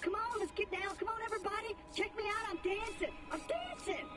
Come on, let's get down. Come on, everybody. Check me out. I'm dancing. I'm dancing.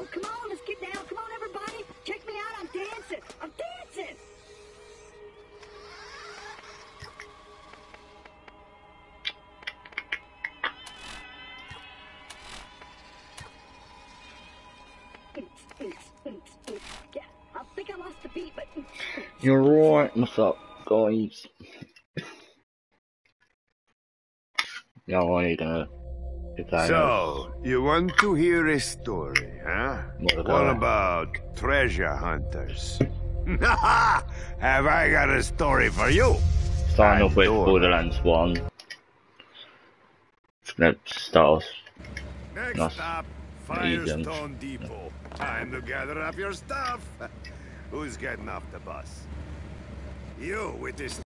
Oh, come on, let's get down. Come on, everybody. Check me out. I'm dancing. I'm dancing. Yeah, I think I lost the beat, but You're right, what's up, guys? Yeah, what you gonna decide? So, you want to hear a story, huh? What What about? about treasure hunters? Have I got a story for you? Starting off with Door. Borderlands 1. It's gonna start off Next Nice. stop, Fyrestone Depot. Time to gather up your stuff. Who's getting off the bus? You with this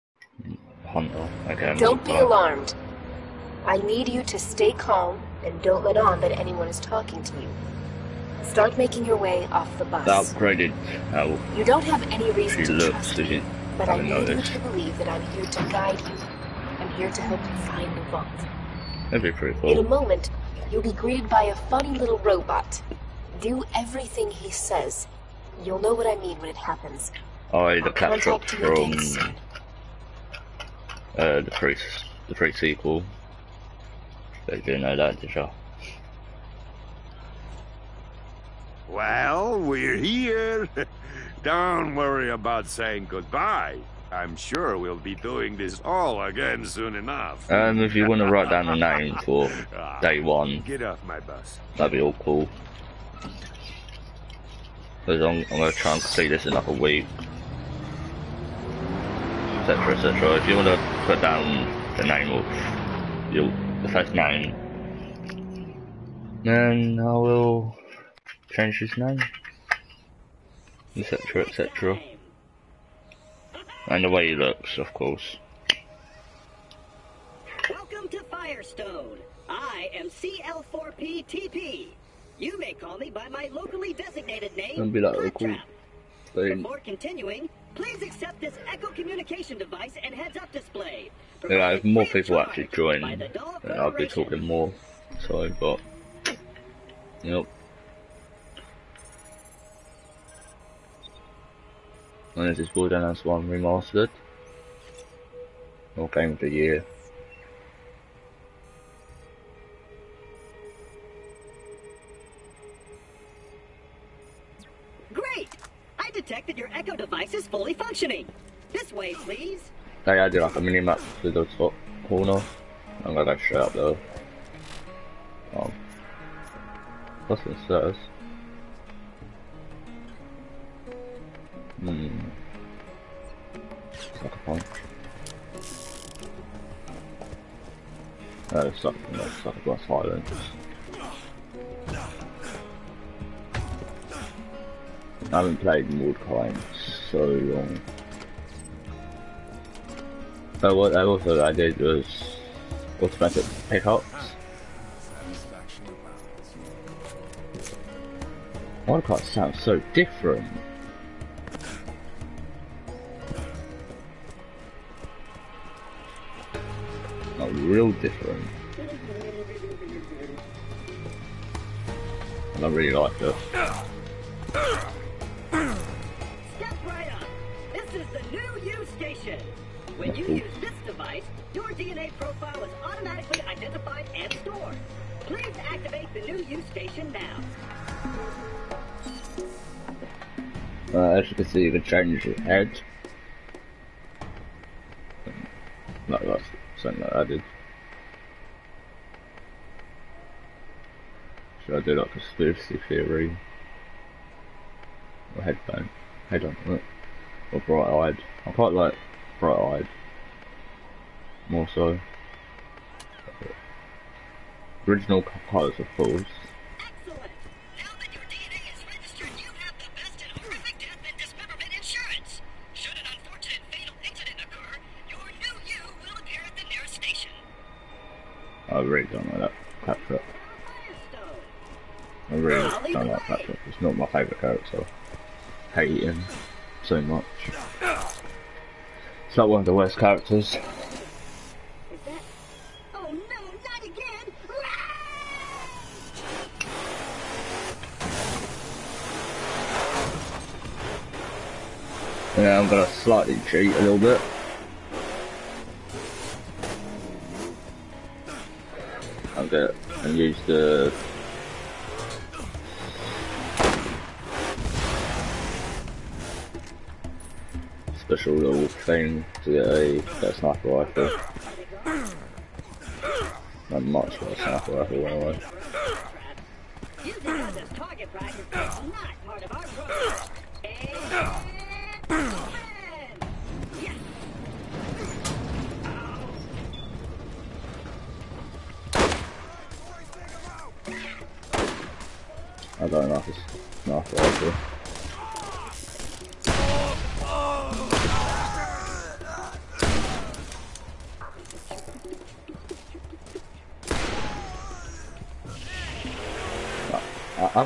Hunter again. Don't be alarmed. I need you to stay calm and don't let on that anyone is talking to you. Start making your way off the The bus. upgraded how You don't have any reason to looks, trust me, but I haven't need you to believe that I'm here to guide you. I'm here to help you find the vault. That'd be pretty cool. In a moment, you'll be greeted by a funny little robot. Do everything he says. You'll know what I mean when it happens. Oh, the capture contact you again from uh, the pre the pre sequel. They do know that, did you? Well, we're here. Don't worry about saying goodbye. I'm sure we'll be doing this all again soon enough. Um, if you want to write down the name for Ah, day one, Get off my bus. that'd be all cool. Because I'm, I'm going to try and complete this in like a week. Etc. Etc. If you want to put down the name of your the first name, then I will change his name. Etc. Etc. And the way he looks, of course. welcome to Fyrestone. I am CL4P-TP. You may call me by my locally designated name, Don't be like, oh, cool. Before continuing, please accept this Echo communication device and heads-up display. Yeah, if more people actually join, then I'll be talking more. So, but yep. And this is Borderlands 1 Remastered. Or Game of the Year. Great! I detect that your Echo device is fully functioning. This way, please. They added like a mini map to the top corner. I'm gonna go straight up there. Oh. Um, what's it says? Hmm. Sucker punch. No, sucker, no, sucker blast silence. I haven't played Mordecai in so long. But what I also I did was automatic pickups. Mordecai sounds so different. Not real different. And I really like it. Step right up. This is the New-U station. When you use this device, your DNA profile is automatically identified and stored. Please activate the New-U station now. Uh, as you can see, you can change your head. No, that's something that I did. Should I do like conspiracy theory? Or headband? Head on, look. Or bright eyed. I quite like bright eyed. More so. Original colours, of course. I really don't like that. Fyrestone. I really don't like Claptrap. It's not my favourite character. Hate him so much. It's not one of the worst characters. Oh no, not again! Yeah, I'm gonna slightly cheat a little bit. Get and use the special little thing to get a, sniper rifle. Not much for a sniper rifle anyway. Target practice not part of our program.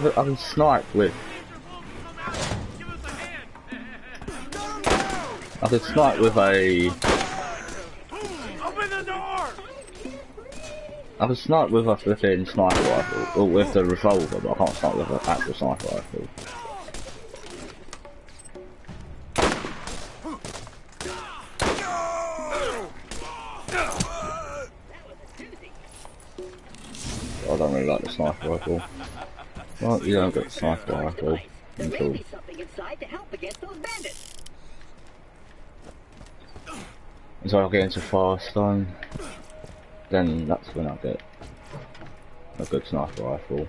I- I've, I've been sniped with. I've been sniped with a. Open the door! I've been sniped with a flipping sniper rifle, or with the revolver, but I can't snipe with an actual sniper rifle. You don't get the sniper rifle until be something inside to help against those bandits. until I get into fast Fyrestone. Then that's when I get a good sniper rifle.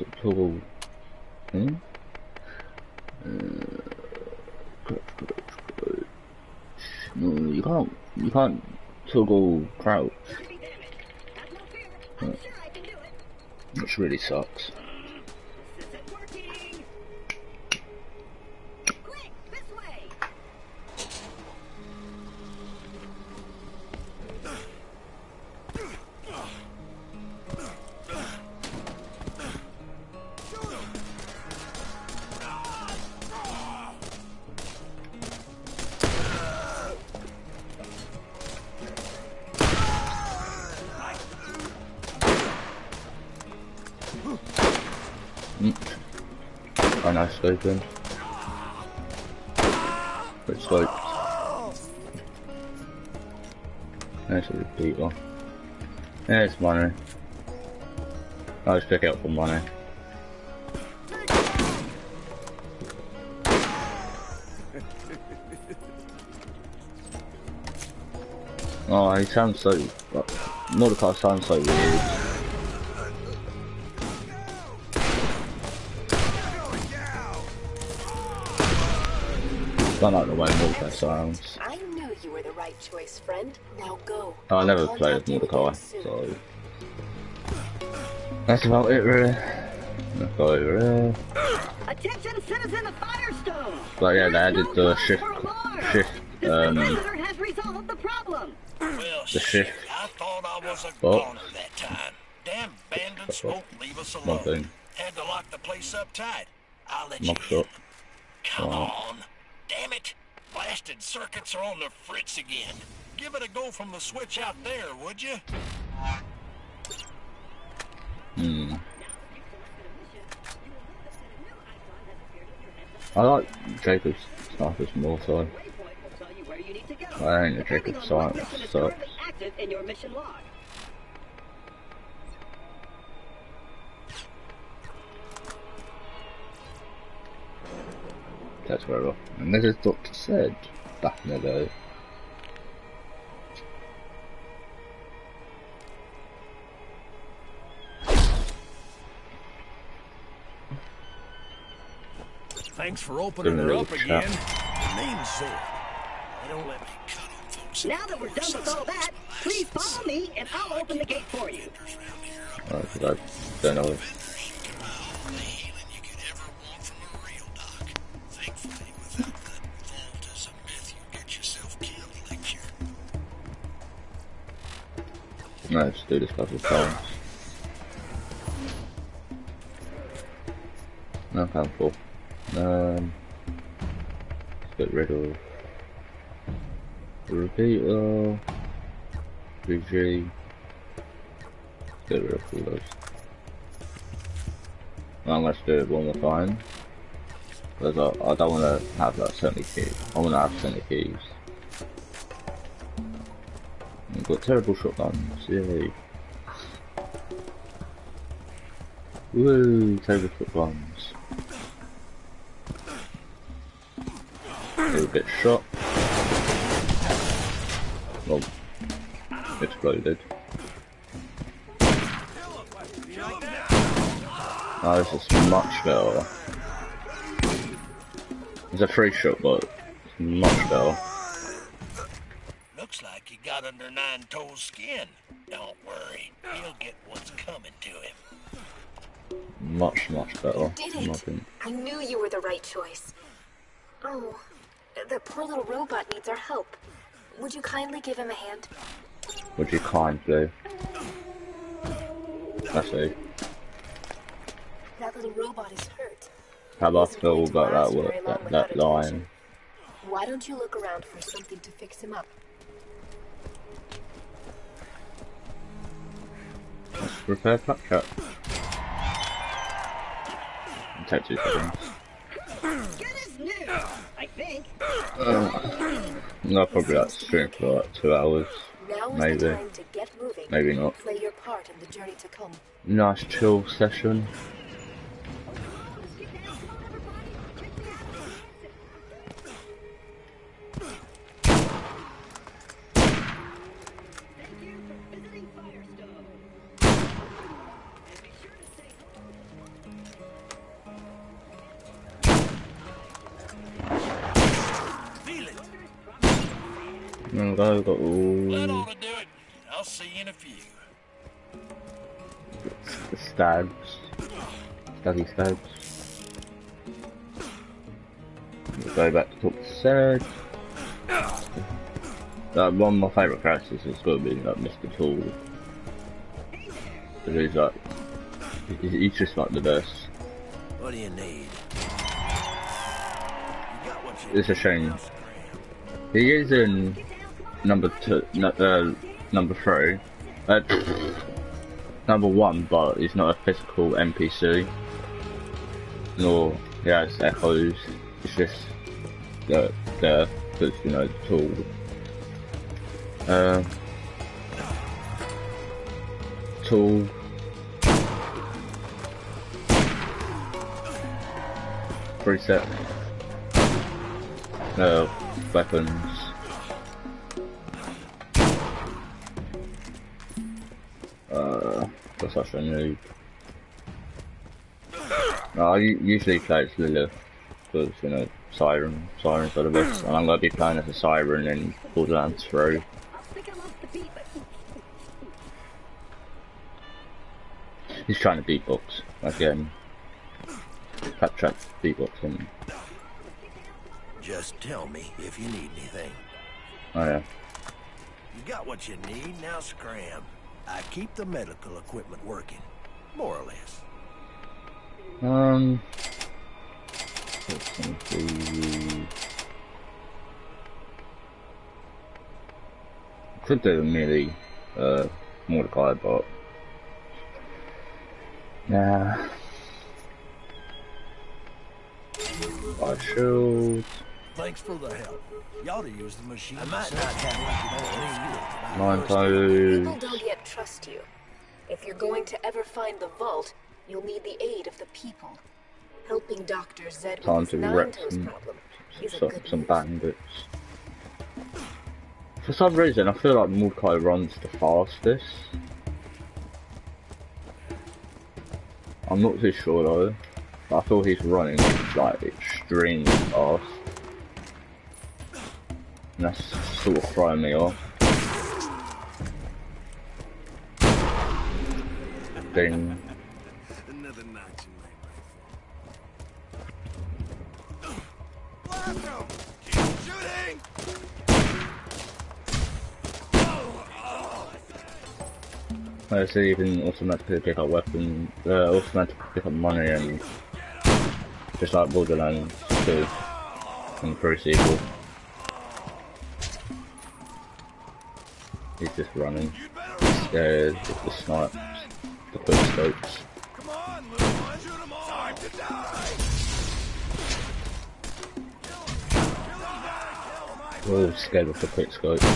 You can't toggle. Hmm? Uh, crouch, crouch, crouch. No, you can't. You can't toggle crouch, should be damaged. Oh no, scoping. Quick scope. There's a repeater. There's money. I'll just pick it up for money. Oh, he sounds so. Like, Mordecai sounds so weird. Way sounds. I knew you were the right choice, friend. Now go. I never I'll played contact you Mordecai, again soon. so that's about it really. That's about it really. Attention, citizen of Fyrestone. But yeah, they added no the shift, shift, um, has resolved the problem. Well, The shift. I thought I was a Oh. goner that time. Damn bandits won't leave us alone. Had to lock the place up tight. I'll let Mock you in. shot. Come Wow. on blasted circuits are on the fritz again. Give it a go from the switch out there, would you? Hmm. I like Jakobs snipers more so. I ain't a Jakobs sniper, so. That's very well. And this is Doctor said back in the day. Thanks for opening her up little again. chat. Name's Zord. They don't let me cut on folks. Now that we're done with all that, please follow me and I'll open the gate for you. 'cause I don't know. Let's do this couple times. No, I'm. Um, get rid of repeater, BG, get rid of all those. Now let's do it one more time. Because I, I don't want to have like 70 keys. I want to have 70 keys. We've got terrible shotguns, yay. Woo, terrible shotguns. A little bit shot. Well, exploded. Oh, this is much better. It's a free shot, but it's much better. Choice. Oh, the poor little robot needs our help. Would you kindly give him a hand? Would you kindly? I see. That little robot is hurt. How about He's feel about that word, that, that line? Why don't you look around for something to fix him up? Repair Claptrap. Take two seconds. Uh, Good as new, I think. No, probably like stream for like two hours. Maybe. the time to get moving. Maybe not. Play your part in the journey to come. Nice chill session. And go, got That all ought to do it. I'll see you in a few. the skags. Staggy skags. We'll go back to talk to Serge. Uh, one of my favourite characters has got to be like Mr. Tool. 'Cause he's like, he's, just like the best. What do you need? You got what you It's a shame. He is in number two, uh, number three, uh, number one, but he's not a physical NPC. Nor he has echoes. It's just the there because you know the tool. Uh, tool. Preset. Uh, weapons. Uh, what's such a noob? No, I usually play as Lilith, because, you know, Siren, Sirens are the best, and I'm gonna be playing as a Siren in Borderlands 3. I'll pick him the beat, but He's trying to beatbox, again. Claptrap beatboxing. Just tell me if you need anything. Oh yeah. You got what you need, now scram. I keep the medical equipment working. More or less. Um. a melee, uh, Mordecai, but. Nah. Fire shield. Thanks for the help. You ought to use the machine. I might not have Nine People toes. don't yet trust you. If you're going to ever find the vault, you'll need the aid of the people. Helping Dr. Zed Time with to his wreck Nine-Toes some- problem is a Some, good some move. bandits. For some reason, I feel like Mordecai runs the fastest. I'm not too sure though. But I feel he's running like extremely fast. And that's sort of throwing me off. Ding. Another notch in my rifle. Keep shooting! I see automatically pick up weapons, uh, automatically pick up money and just like Borderlands 2 and Pro He's just running, You'd scared, with the snipes, the quick scopes. We're all scared with the quick scopes.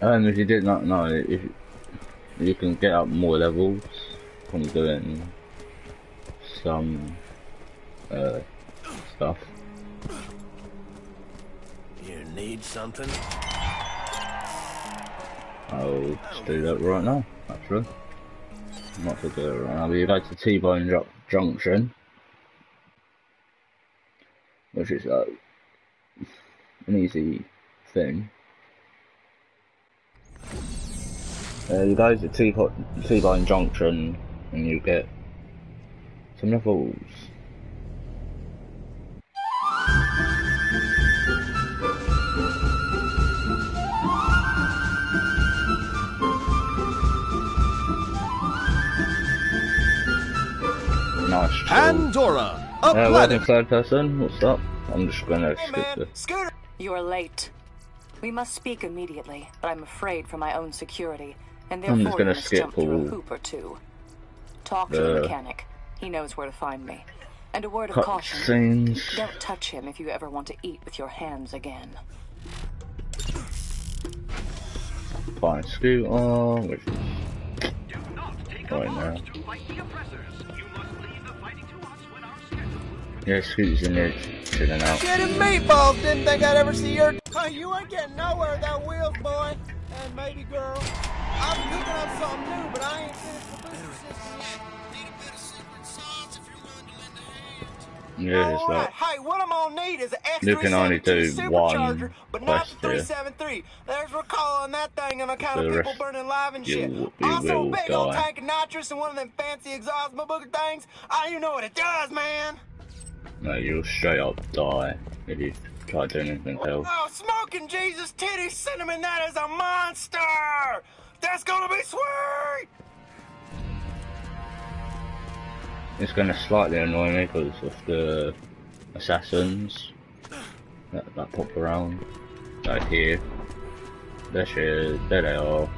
And if you did not know, if you can get up more levels from doing some uh, stuff. You need something? I'll just do that right now, actually. Not to do it right now, but you go to T-Bone Ju- Junction, which is uh, an easy thing. Uh, you go to T- T-Bone Junction and you get some levels. Nice. chill. Pandora, a Uh, welcome planet. third person, what's up? I'm just gonna Hey, skip man. this. Scooter! You're late. We must speak immediately, but I'm afraid for my own security, and I'm just gonna skip jump through all a hoop or two. Talk to the the mechanic. He knows where to find me. And a word of caution. cutscenes. Don't touch him if you ever want to eat with your hands again. Fine scooter, which is Do not take Right up now. arms to fight the oppressors. You must leave the fighting to us when our schedule yeah, scooter's in there chilling out. Shit and meatballs didn't think I'd ever see your. Hey, you ain't getting nowhere without wheels, boy. And maybe girl. I'm cooking up something new, but I ain't finished the booster system Yeah, it's All right. Hey, what I'm gonna need is an You can only X372 do supercharger, one but not the 373. There's recall on that thing on account The of people burning live and shit. will- you also, a big old die. tank of nitrous and one of them fancy exhaust booger things. I don't even know what it does, man. no, you'll straight up die if you try doing anything else. Oh, smoking Jesus titty cinnamon, that is a monster! That's gonna be sweet! It's gonna slightly annoy me because of the assassins that, that pop around. Right here. There she is, there they are.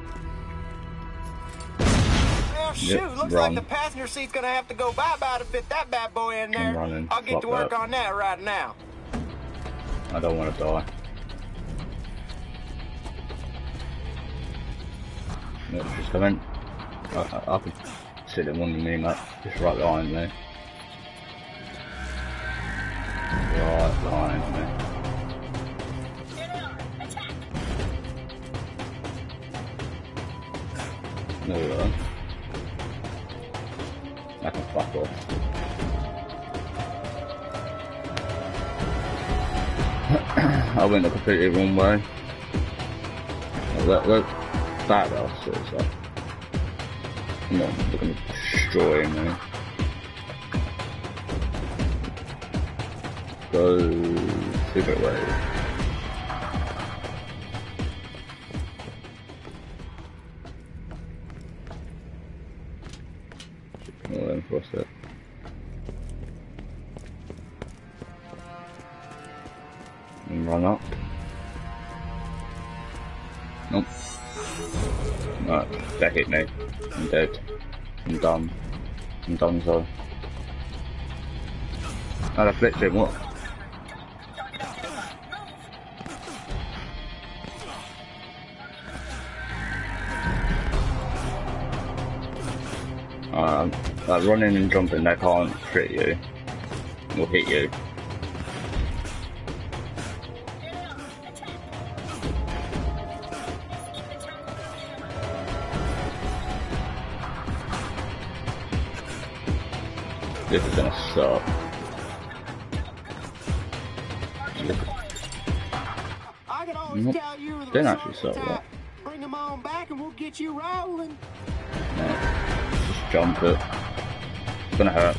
Well, shoot, Yep, looks wrong. like the passenger seat's gonna have to go bye-bye to fit that bad boy in there. I'll get to work that. on that right now. I don't wanna die. Yep, she's coming. I, I, I could sit in one of me map, just right behind me. Right behind me. though. I can fuck off. I went the completely wrong way. That, that, that else is like, no, they're gonna destroy me. Eh? Go secret way. I'm done so. Oh, that flipped it, what? Um, like running and jumping, they can't hit you. Or hit you. This is gonna suck. I can always Nope. tell you were the Didn't actually resort sell type. that. Bring them on back and we'll get you rolling. No, just jump it. It's gonna hurt.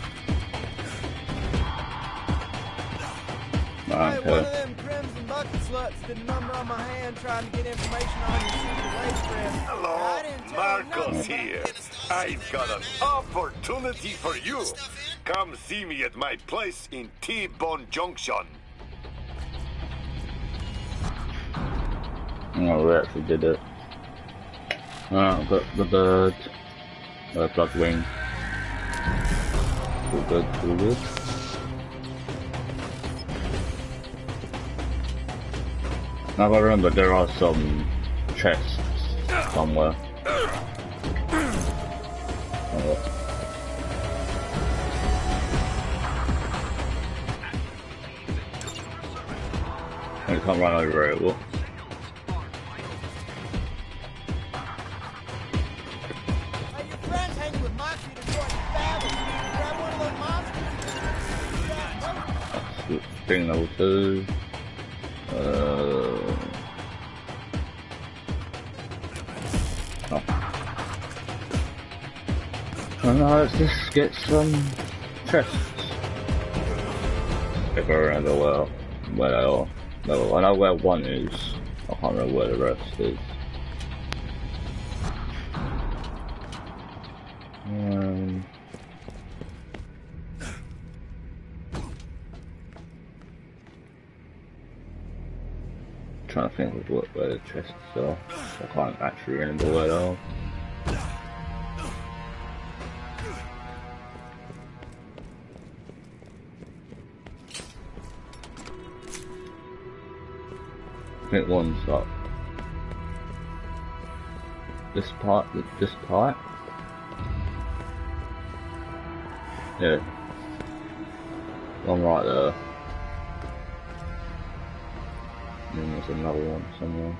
Hey, one of them crimson bucket sluts did a number on my hand trying to get information on your secret race. Hello, I didn't tell her Marcos here. I've got an opportunity for you. Come see me at my place in T-Bone Junction. Oh, we actually did it. Alright, got the bird. Uh, Bloodwing. All good, all good. Now I remember there are some chests somewhere. Can't run over it, what? Hey, your friends hanging with Moxie to join the family. Grab one of those. Thing level two. Uh, oh. Oh no, let's just get some chests. If I remember well, where they are. No, I know where one is. I can't remember where the rest is. Um, trying to think of what where the chests are. I can't actually remember where they are. Think one's up. This part, this part. Yeah. One right there. And then there's another one somewhere.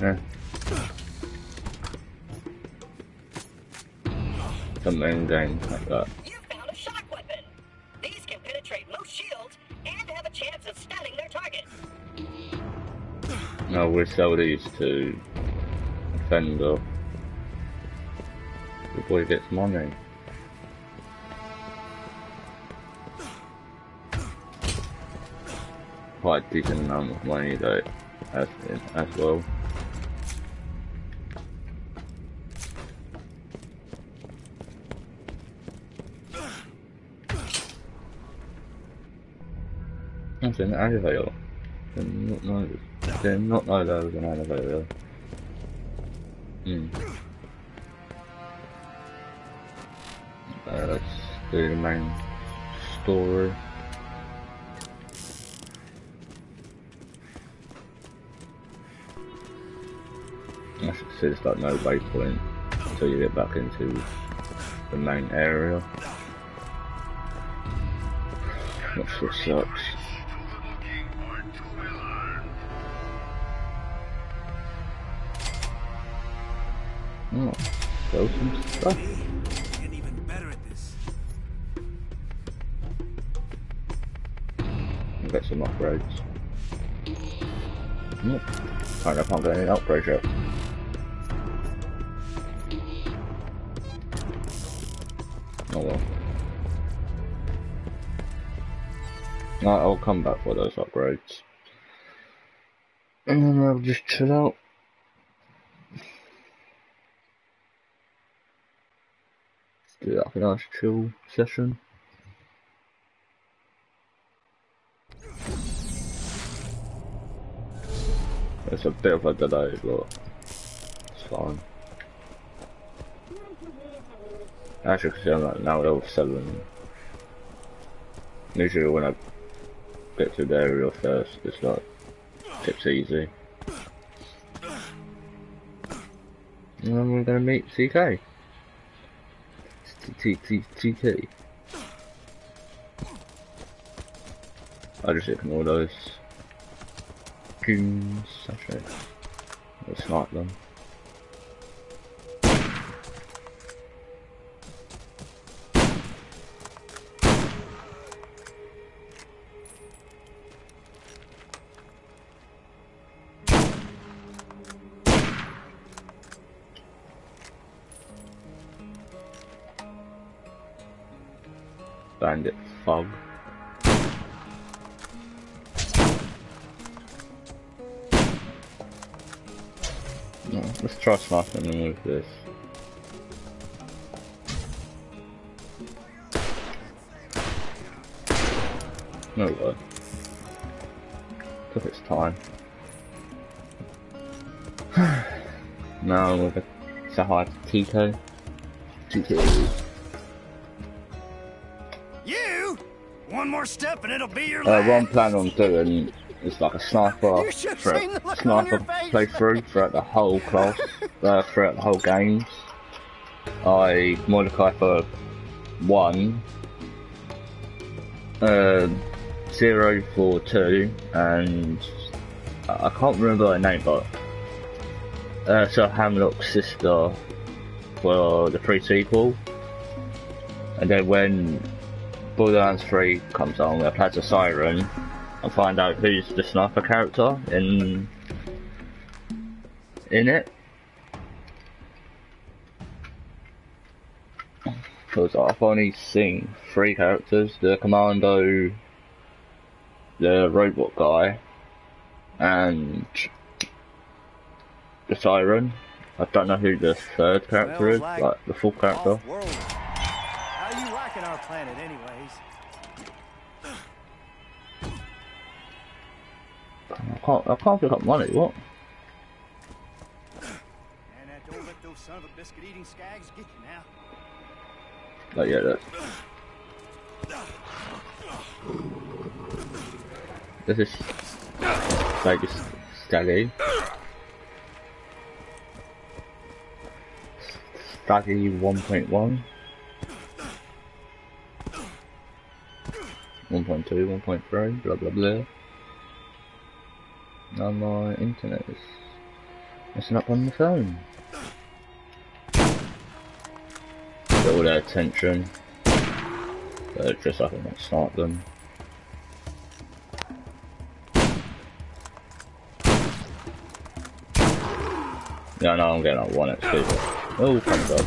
Yeah. Main game like that. No, we sell these to Fender. The boy gets money. Quite a decent amount of money though, as, as well. That's an elevator. Did not know. Not know there was an elevator. Hmm. Uh, let's do the main story. I should there's like no waypoint until you get back into the main area. Which just sucks. Sell some stuff. Get some upgrades. Yep. I can't get any upgrades yet. Oh well. I'll come back for those upgrades. And then I'll just chill out. Do like a nice chill session. It's a bit of a delay, but it's fine. Actually, because I'm like now level 7. Usually when I get to the area first, it's like, it's easy. And then we're gonna meet CK. T T T T. I just ignore those goons, actually. Let's snipe them. Fog. Let's try sniping them with this. No way. Took its time. now we're hi to. Tito. You? More step and it'll be your Uh, last. what I'm planning on doing is like a sniper, You should've threat- seen the look on your sniper playthrough throughout the whole class, uh, throughout the whole games. I Mordecai for one, uh, Zer0 for two, and I can't remember her name, but uh, Sir Hammerlock's sister for the Pre-Sequel. And then when Borderlands 3 comes on, I play as a Siren and find out who's the sniper character in in it. Because I've only seen three characters: the Commando, the robot guy, and the Siren. I don't know who the third character is, like like the full character. Off-world. How you liking our planet, anyways? I can't, I can't pick up money. What? And that don't let those son of a biscuit-eating skags get you now. Like yeah, that. This is like a staggy. Staggy 1.1. 1.2, 1.3, blah blah blah. Now my internet is messing up on the phone. Get all their attention. Uh, just so I can start them. Yeah, no, I'm getting like one XP. It all comes up.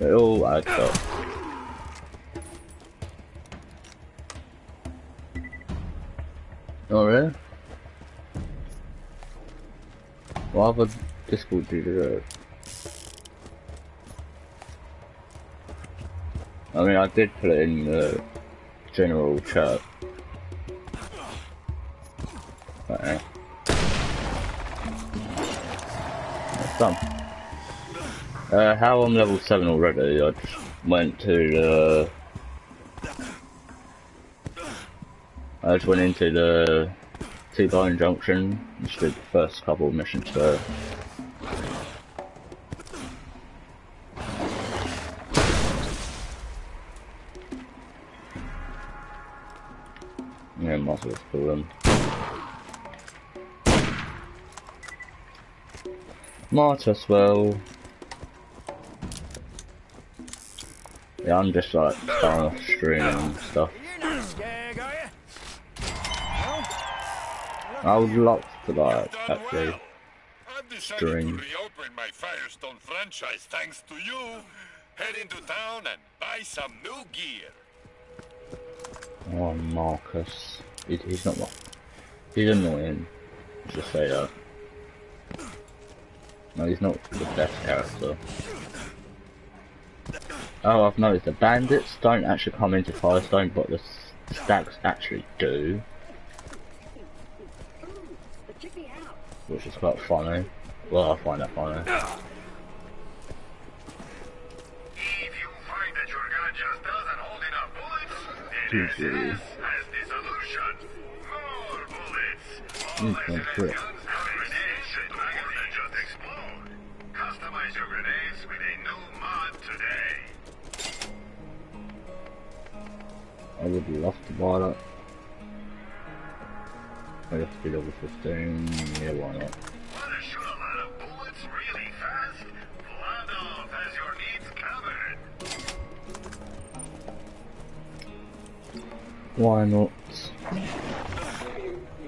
It all adds up. Other Discord do you do? I mean, I did put it in the general chat. But, eh. It's done. Uh, how I'm level 7 already, I just went to the... I just went into the T-Bone Junction, just did the first couple of missions there. Yeah, might as well pull them. Might as well. Yeah, I'm just like starting off streaming and stuff. You're not a skag, are you? I would love to like Done actually. well. I've decided Dream. to reopen my Fyrestone franchise thanks to you. Head into town and buy some new gear. Oh, Marcus. He, he's not. He's annoying. Let's just say that. No, he's not the best character. Oh, I've noticed the bandits don't actually come into Fyrestone, but the skags actually do, which is quite funny. Well, I find that funny. If you find that your gun just doesn't hold enough bullets, then has the solution. More bullets. All Mm, SS that's guns have grenades that do more than just explode. Customize your grenades with a new mod today. I would love to buy that. I have to be level 15. Yeah, why not? Wanna shoot a lot of bullets really fast? Vladof has your needs covered. Why not?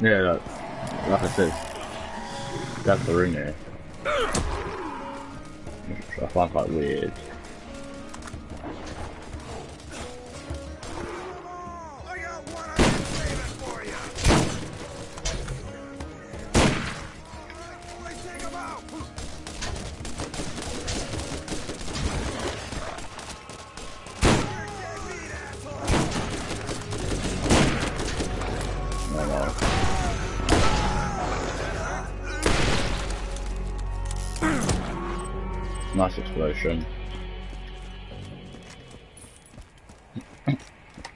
Yeah, like, like I said, that's the ring there. I find quite weird. Nice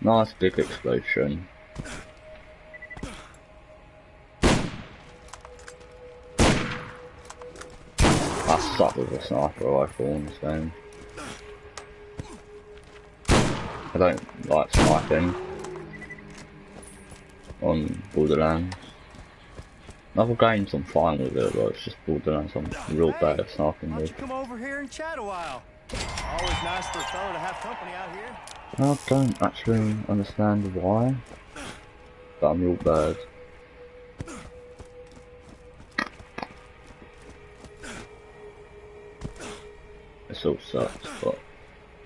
nice big explosion. I suck with a sniper rifle in this game. I don't like sniping on Borderlands. Other games I'm fine with it, but it's just Borderlands I'm real bad at Why with. come over here and chat a while? Always nice for a fellow to have company out here. I don't actually understand why, but I'm real bad. This all sucks, but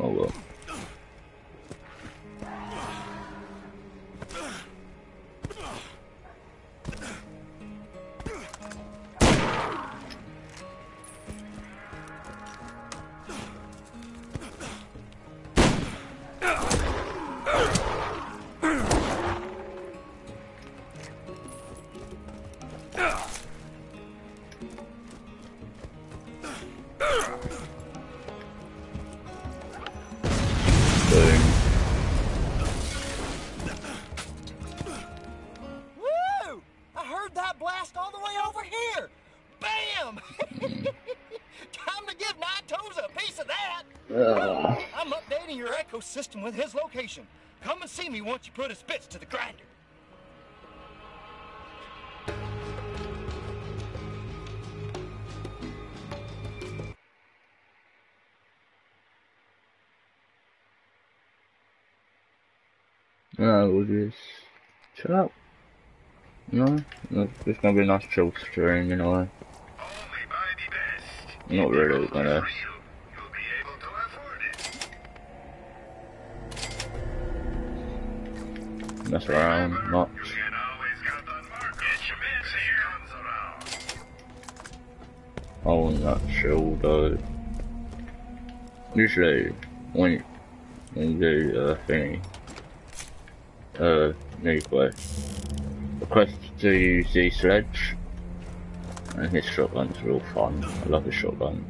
oh well. With his location. Come and see me once you put his bits to the grinder. No, we'll just chill out. No, no, it's gonna be a nice chill stream, you know. Only buy the best. Not really gonna. Comes around. I want that chill though. Usually, when you, when you do uh, thingy, uh, nuclear, request to use the sledge, and his shotgun's real fun. I love his shotgun.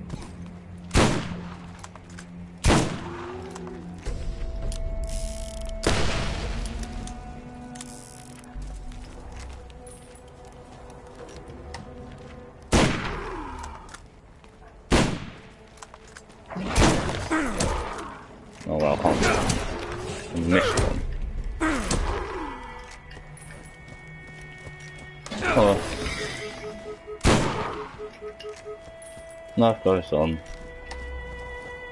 I missed one. Oh. Life goes on.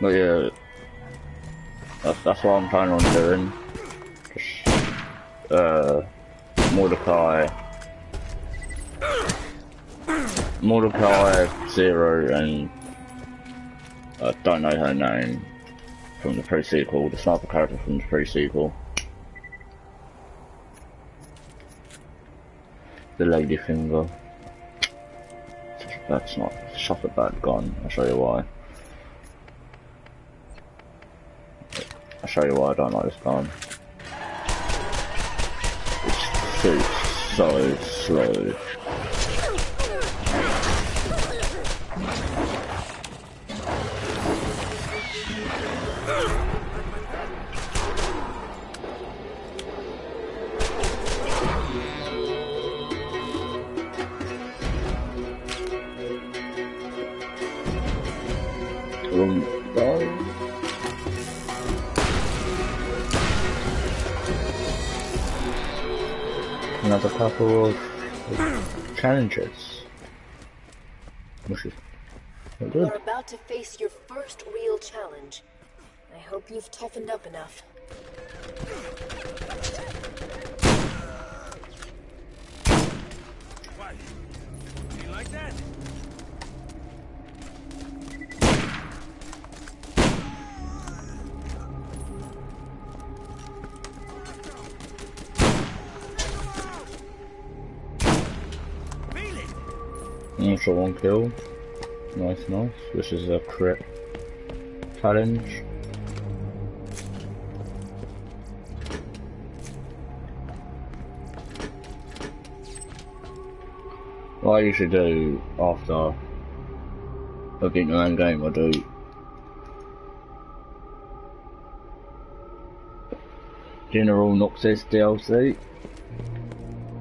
But yeah, That's, that's what I'm planning on doing. Just, uh, Mordecai, Mordecai, Zer0, and I don't know her name from the pre-sequel, the sniper character from the pre-sequel. The lady finger. That's not such a bad gun, I'll show you why. I'll show you why I don't like this gun. It shoots so slow. Of challenges. Which is. You're about to face your first real challenge. I hope you've toughened up enough. Also one kill. Nice, nice. This is a crit challenge. What I usually do after beat the end game, I do General Knoxx DLC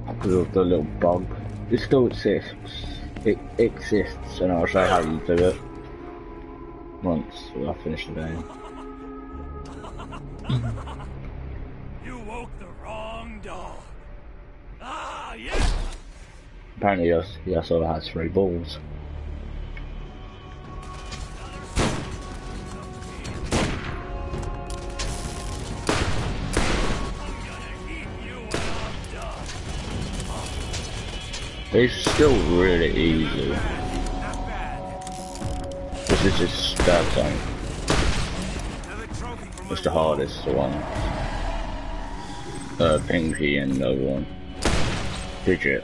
because of the little bug. It still exists. It exists, and I'll show how you do it once I finish the game. You woke the wrong dog. Ah, yeah! Apparently, yes, he also has three balls. It's still really easy. This is just stab zone. It's the hardest one. Uh, Pinky and the one. Digit.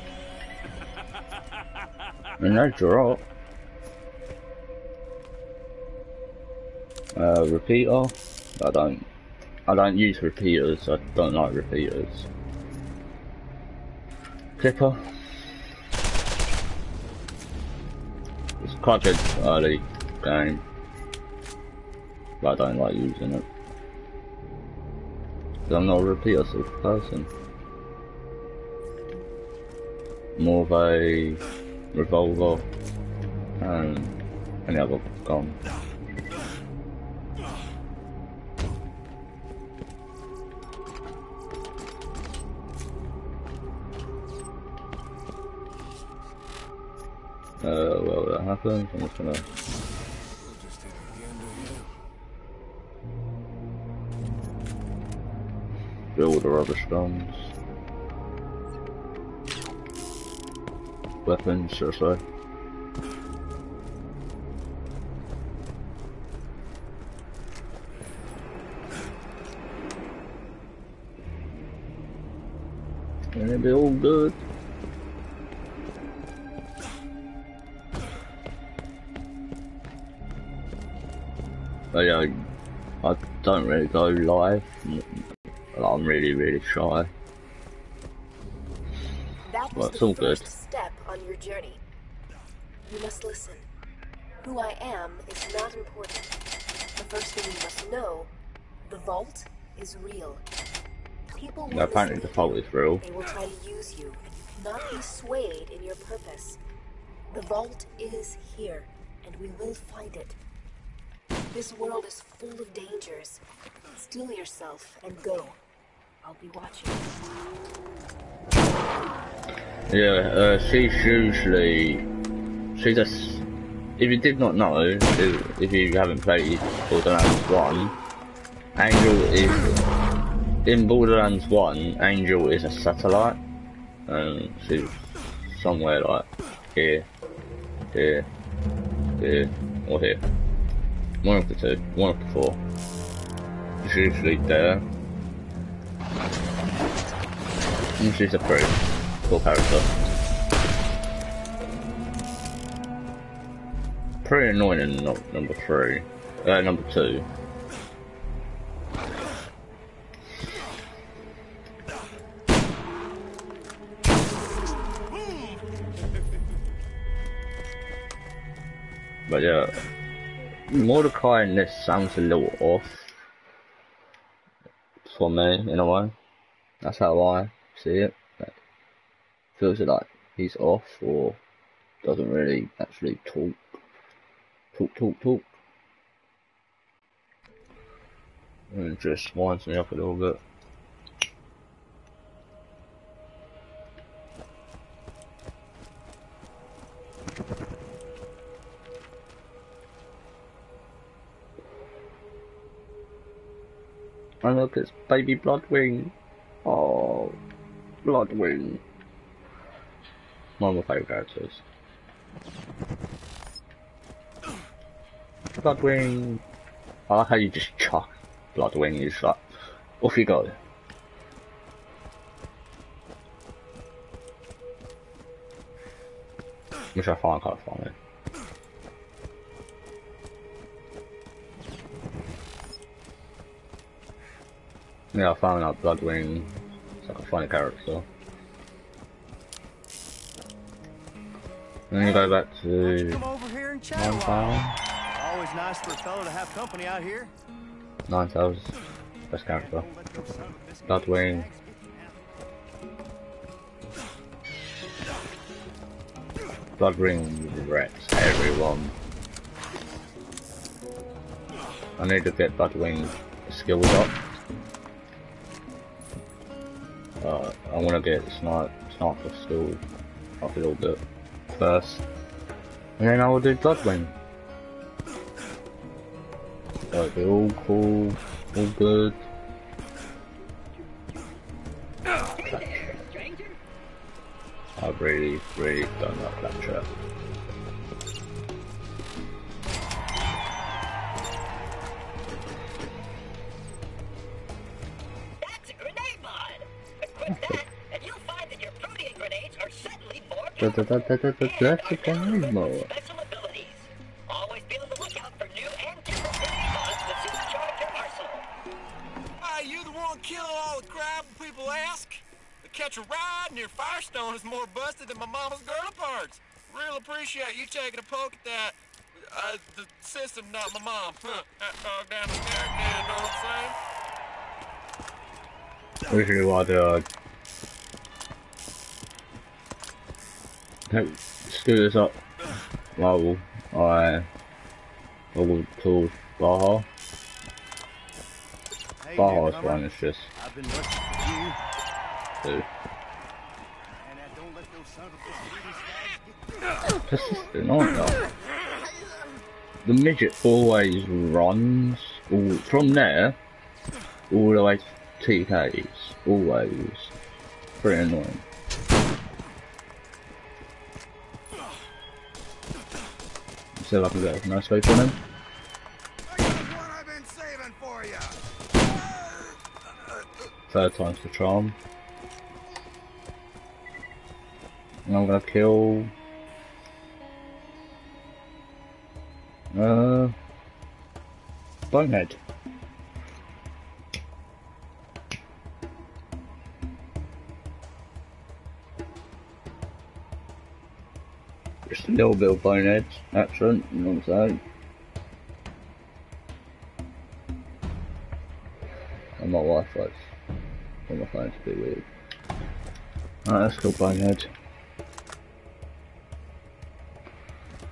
And no drop. Uh, repeater. I don't. I don't use repeaters. I don't like repeaters. Clipper. Good early game, but I don't like using it. I'm not a repeater person. More of a revolver and any other gun. Uh, well, that happens. I'm just gonna. Build the rubber stones. Weapons, say. And it'll be all good. But yeah, I don't really go live. I'm really, really shy. That was Well, it's the all good. first step on your journey. You must listen. Who I am is not important. The first thing you must know, the vault is real. People will Yeah, apparently the you. is real. They will try to use you, not be swayed in your purpose. The vault is here, and we will find it. This world is full of dangers. Still yourself and go. I'll be watching. Yeah, uh, she's usually she just. If you did not know, if, if you haven't played Borderlands One, Angel is in Borderlands One. Angel is a satellite, and she's somewhere like here, here, here, or here. One of the two, one of the four. She's usually there. She's a pretty cool character. Pretty annoying in no- number three. Uh, number two. But yeah, Mordecai in this sounds a little off for me in a way. That's how I see it. Feels like he's off or doesn't really actually talk, talk, talk, talk. And just winds me up a little bit. And look, it's baby Bloodwing. Oh, Bloodwing. One of my favourite characters. Bloodwing. I like how you just chuck Bloodwing. He's like, off you go. Which I find kind of funny. Yeah, I found out Bloodwing. It's like a funny character. Then you go back to Come over here and chat a Nine while. Always nice for a fellow to have company out here. Nine Tails. Best character. Don't let those son of a biscuits Bloodwing. Bloodwing wrecks everyone. I need to get Bloodwing skills up. Uh, I want to get snipe, sniper skill up a little bit first. And then I will do Bloodwing. Like, they're all cool, all good. I've really, really done that Claptrap. People ask? The catch a ride near Fyrestone is more busted than my mama's girl parts. Real appreciate you taking a poke at that. Uh, the system, not my mom. Huh, that dog down the character, you know what I'm saying? Usually what I do, I take scooters up while I go towards Baha. Hey, Baha's newcomer. one is just I've been looking for you. two. And uh, don't let those son of a biscuits get Persistent, aren't they? The midget always runs all, from there all the way to TKs. Always. Pretty annoying. See if I can get a nice face on him. for. Third time's the charm. And I'm gonna kill. Uh. Bonehead. Little bit of bonehead action, you know what I'm saying? And my wife likes on my phone's a bit weird. Alright, let's kill Bonehead.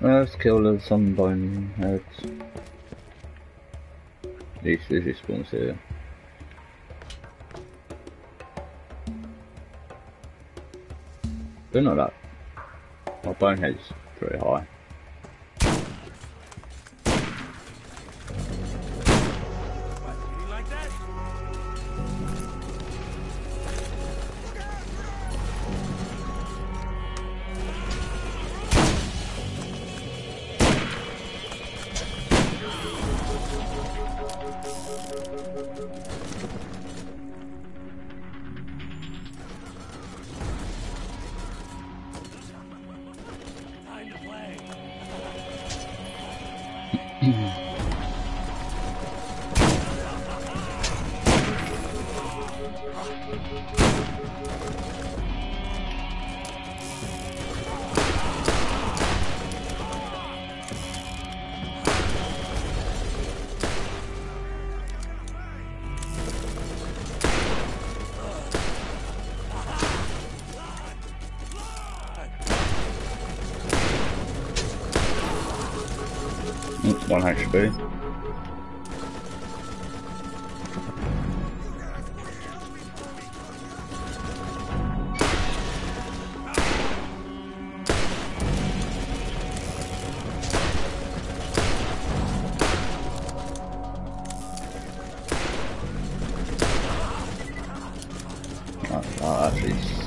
Let's kill some Boneheads. These usually spawns here. They're not that. My Bonehead's pretty high.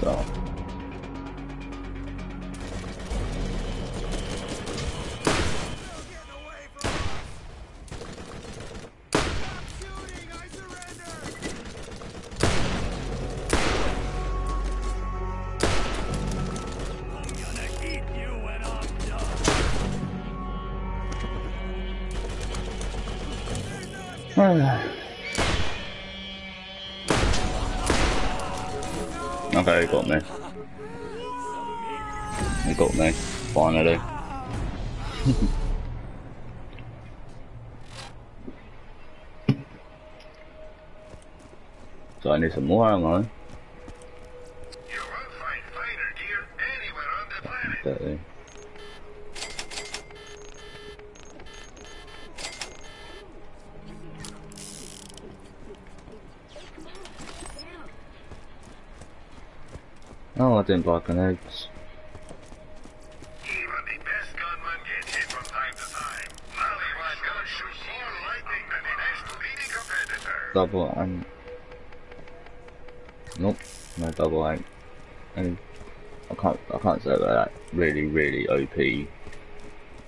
Actually okay, he got me. He got me, finally. so I need some more ammo. You won't find finer gear anywhere on the planet. Dirty. Oh, I didn't buy grenades. Even the best gunman gets hit from time to time. Maliwan gun shoots more lightning than the next leading competitor. Double and nope, no double aim. And I can't, I can't say that. Really, really OP.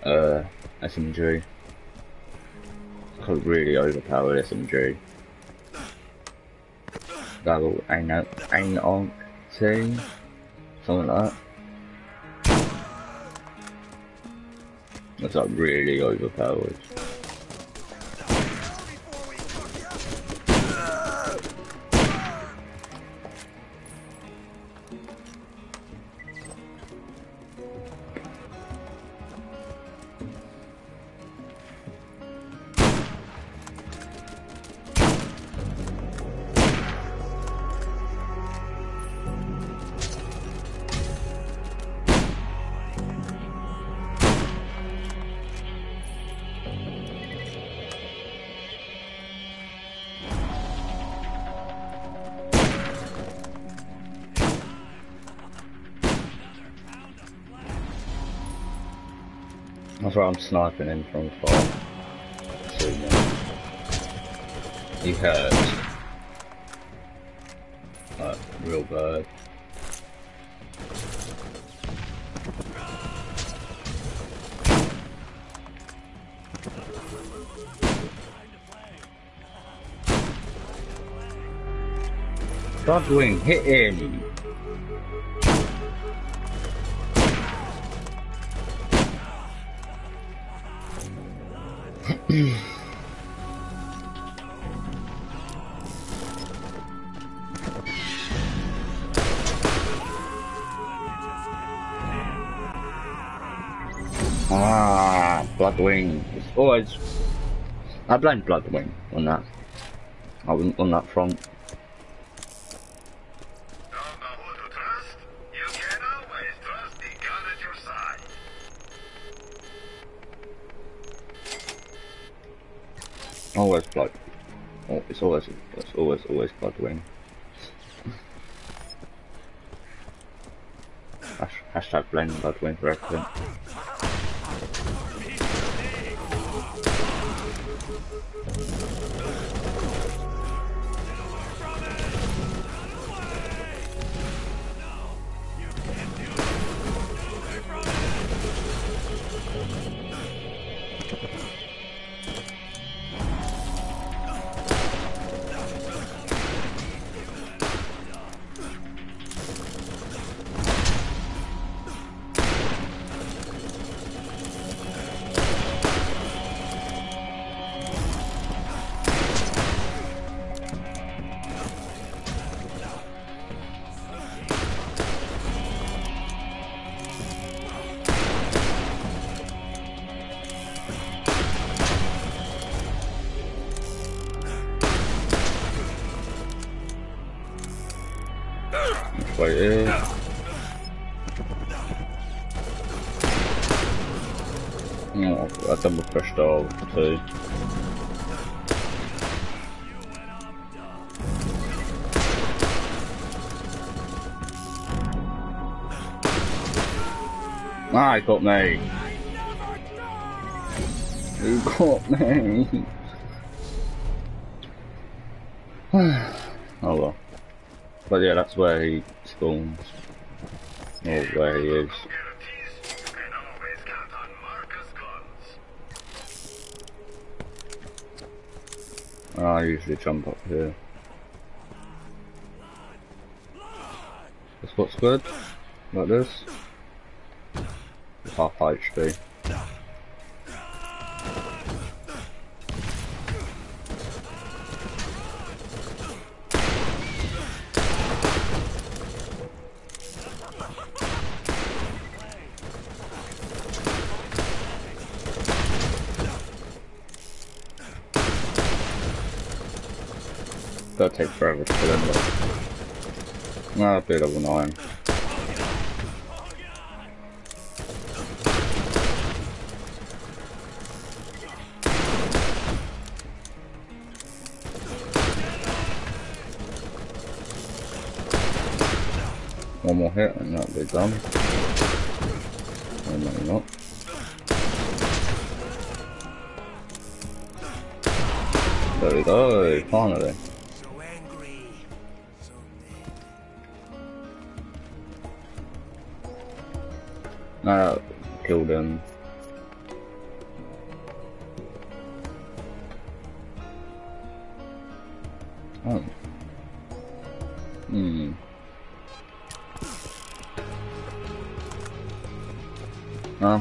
Uh, SMG. It's a really overpower SMG. Double aim, aim on T, something like that. That's like really overpowered. I'm sniping him from far. See me. He hurts. Like, real bad. Struggling, hit him! Ah, Bloodwing. It's always. I blame Bloodwing on that. On, on that front. Always Blood. Oh, it's always, it's always, always Bloodwing. Hash, hashtag blame Bloodwing for everything. Ah, he got me. He got me. oh well. But yeah, that's where he spawns. Or where he is. You guns. I usually jump up here. This what's good? Like this? half HP. That takes forever to kill him. That'll be level One more hit and that'll be done. Oh, no, not. There we go, finally. So angry. So dead. No, killed him.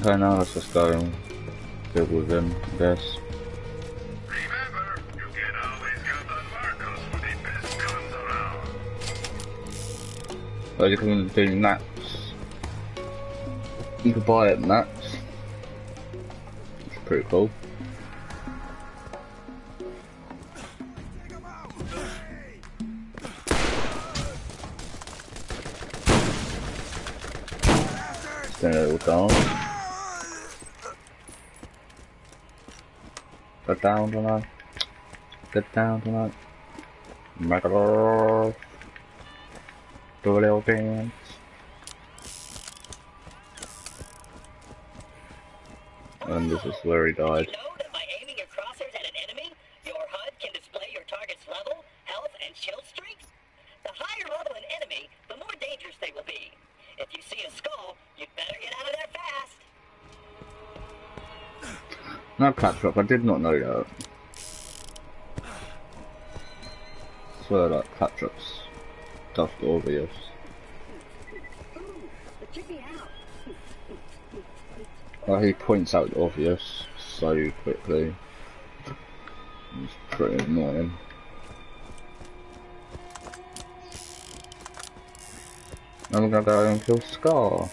Okay, now let's just go and deal with him, I guess. Remember, you can always count on Marcus for the best guns around. But you can do naps. You can buy it naps. It's pretty cool. Down tonight. Get down tonight. Make it off. Do a little dance. And this is where he died. You know that by aiming your crosshairs at an enemy, your HUD can display your target's level, health, and shield streaks? The higher level an enemy, the more dangerous they will be. If you see a skull, you'd better get out of there fast. Up, I did not know that. Swear that catch up's just obvious. He points out the obvious so quickly. It's pretty annoying. I'm gonna go and kill Scar.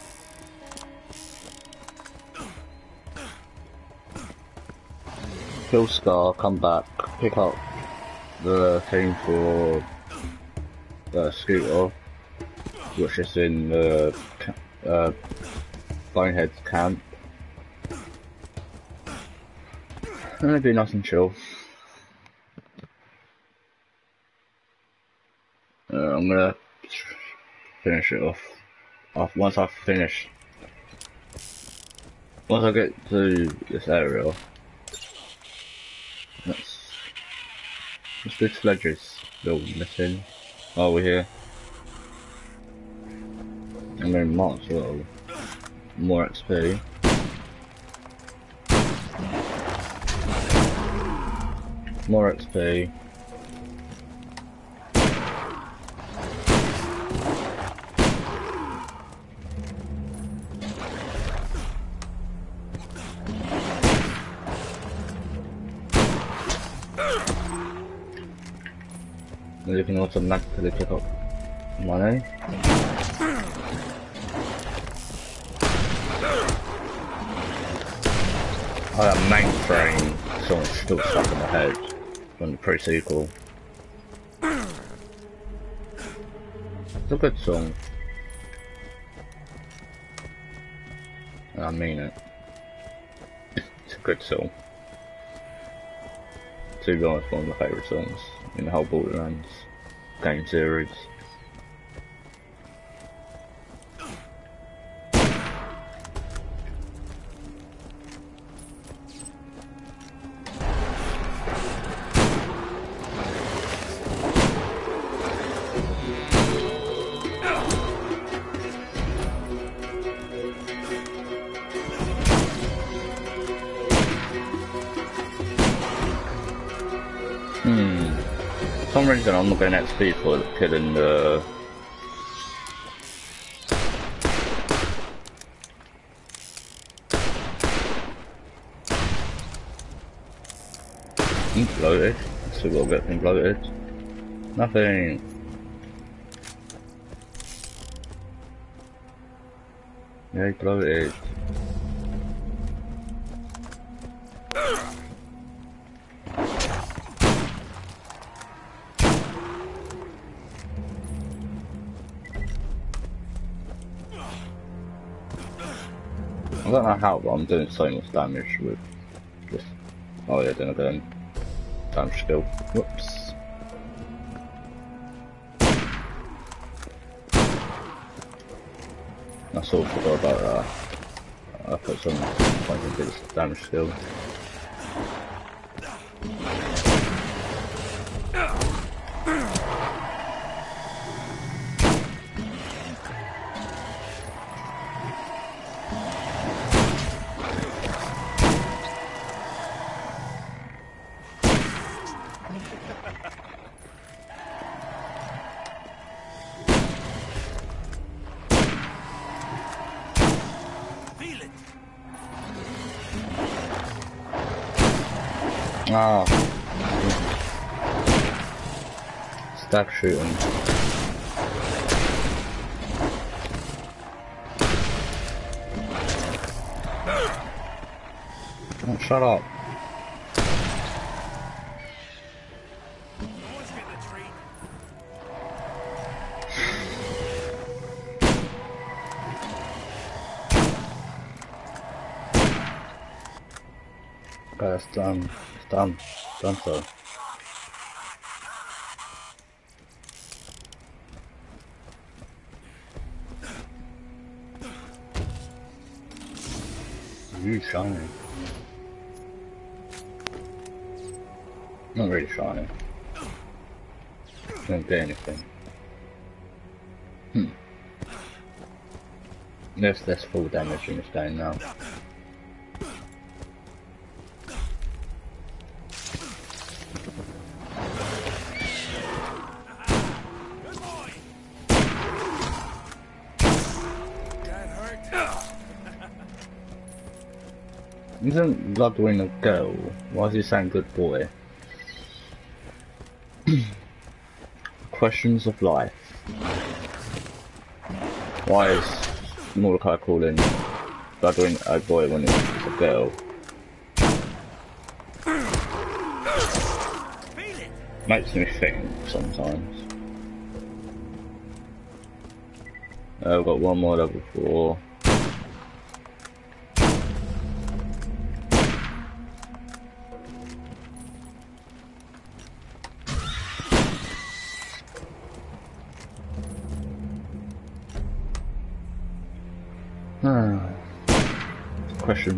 Kill Scar, come back, pick up the thing for the scooter, which is in the uh, Bonehead's camp. And it'd be nice and chill. Uh, I'm gonna finish it off. off once I finish. Once I get to this area. Do sledges. Still missing. Oh, we're here. I mean, might as well. More XP. More XP. You can automatically pick up money. Oh, that mainframe song still stuck in my head from the pre-sequel. It's a good song. And I mean it. It's a good song. To be honest, one of my favourite songs in the whole Borderlands game series. I'm for killing the... He's bloated. Still got a bit from bloated. Nothing. Yeah, bloated. How, but I'm doing so much damage with just. Oh yeah, then again, damage skill. Whoops. I sort of forgot about that. I put some into this damage skill. Shooting. Oh, shut up. That's done. It's done. Done so. Shiny. Not really shiny. Don't do anything. Hmm. There's less full damage in this game now. Isn't Bloodwing a girl? Why is he saying good boy? Questions of life. Why is Mordecai calling Bloodwing a boy when he's a girl? Makes me think sometimes. Uh, I've got one more level 4.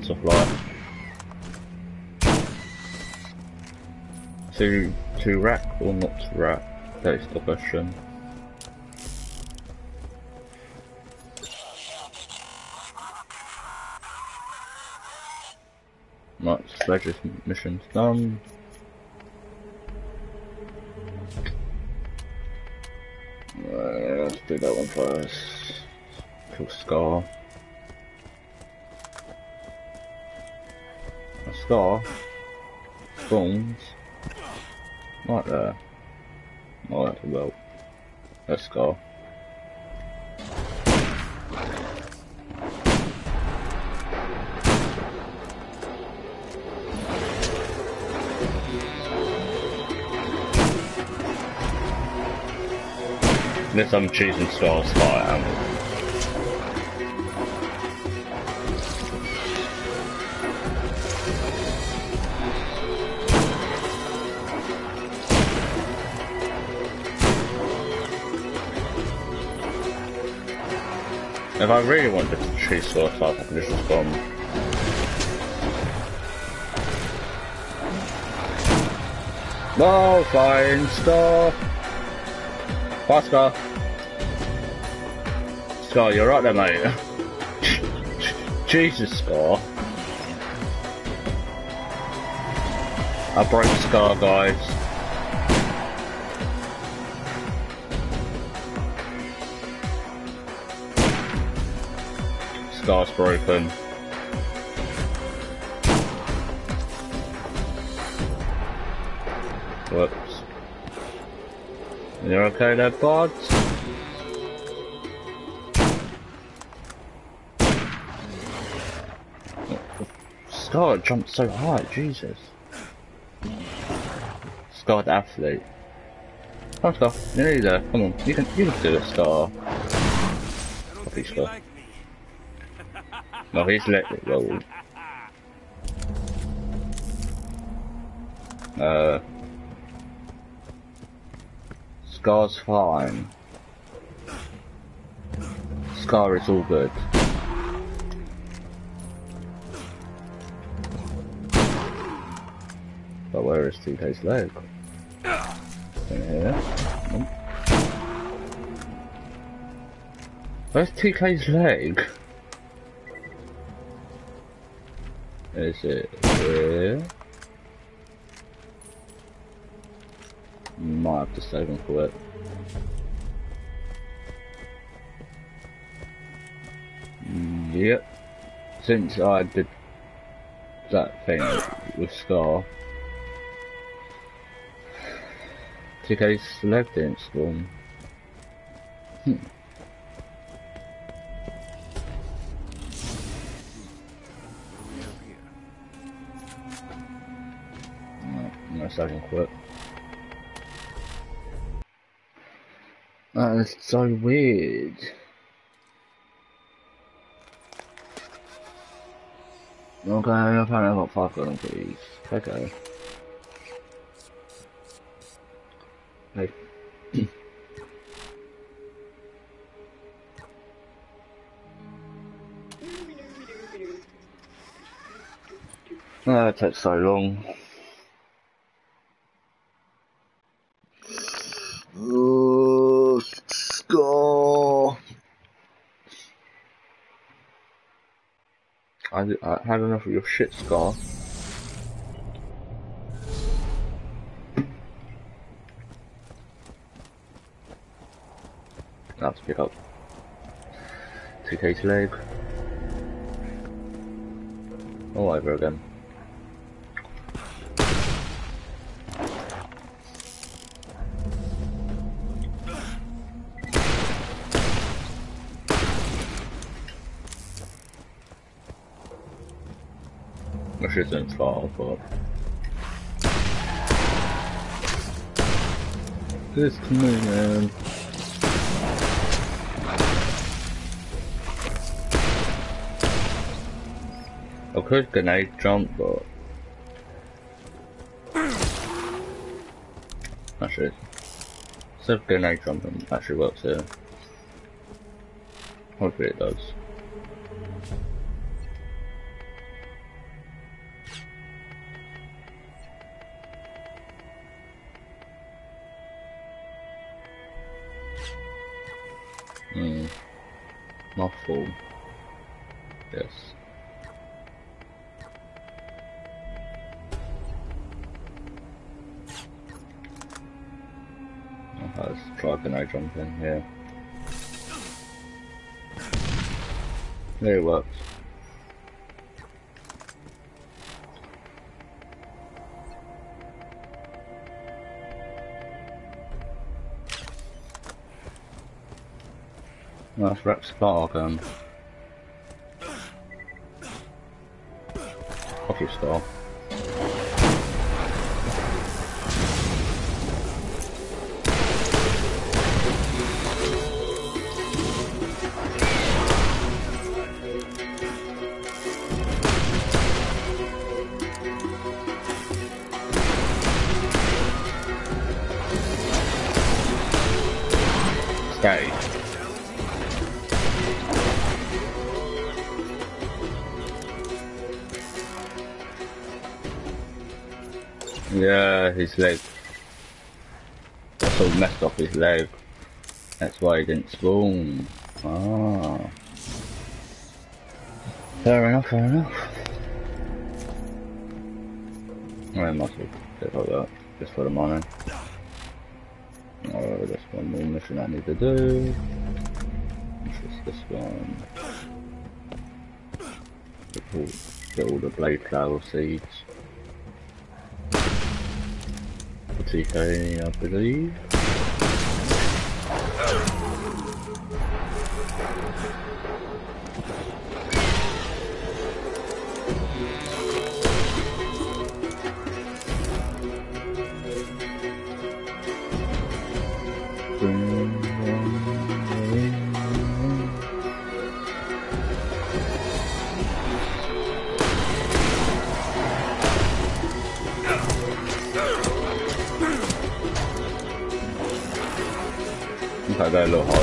Questions of life. To to rack or not to rack? That is the question. Right, Sledge's mission's done. Uh, let's do that one first. Kill Scar. A Bones. right there. Oh, that's a well. Let's go. This I'm choosing Star Spire. If I really wanted to choose Star Spire, I can just respond. No, flying star. Bye, Scar. Scar, you're right there, mate. Jesus, Scar. I broke Scar, guys. Scar's broken. Whoops. You're okay there, bods? Scar jumped so high, Jesus. Scarred athlete. Come on. You're there. Come on. You can, you can do it, Scar. Copy, Scar. No, he's let it roll. Uh, Scar's fine. Scar is all good. But where is TK's leg? In here. Where's TK's leg? Is it here? Might have to save him for it. Yep. Since I did that thing with Scar, TK's leg didn't spawn. Hmm. Second quit. That is so weird. Okay, apparently I've got five golden keys. Okay. Hey. Ah, it takes so long. I, I had enough of your shit, Scar. Let's pick up TK's leg. All over again. Which isn't far, but... This to me, man. I could grenade jump, but... Actually, instead of grenade jumping actually works here. Hopefully it does. In here. There it works. Nice Rex Spark gun. Off your his leg. That's all messed up his leg. That's why he didn't spawn. Ah. Fair enough, fair enough. I must have pick up that, just for the money. Oh, that's one more mission I need to do. Is this one. Get all the blade flower seeds. TK, I believe. I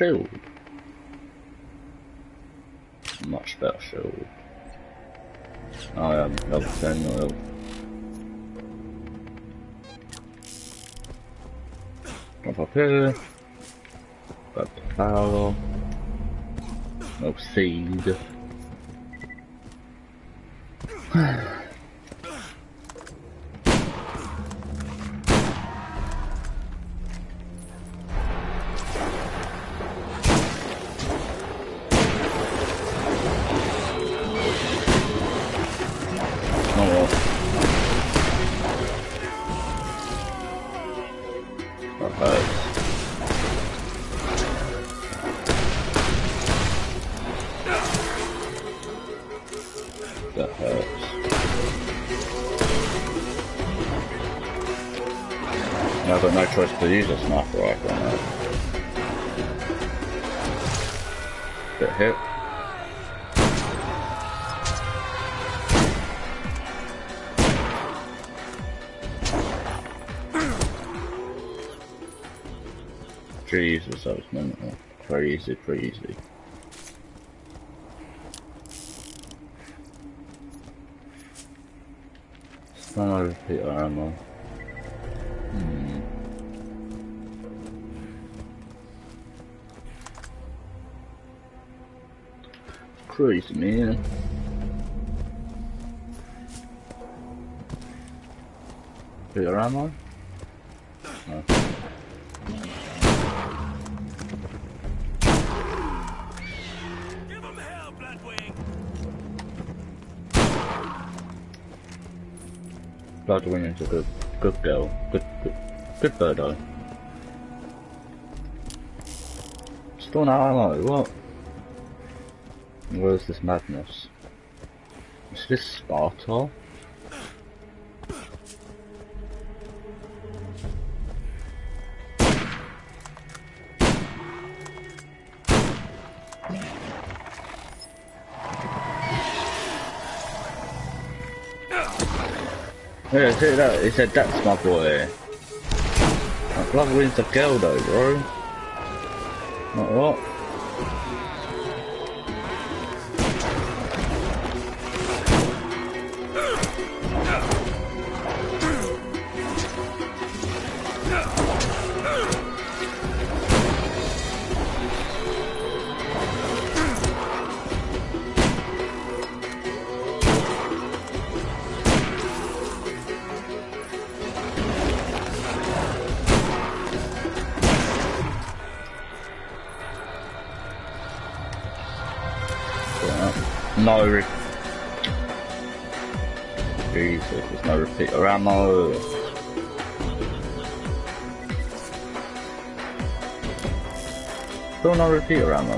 shield. Much better shield. Am level 10 not level. Up up here. Got the power. No seed. To use a sniper rifle now. Get hit. Jesus, that was mental. Crazy, crazy. Stun over Peter ammo. Crazy, man. Peter ammo? No. Give him hell, Bloodwing! Bloodwing is a good, good girl. Good, good, good birdo. Still no ammo, what? Where's this madness? Is this Sparta? Yeah, see that? He said that's my boy. That Bloodwing's a girl though, bro. Not what? Repeater ammo.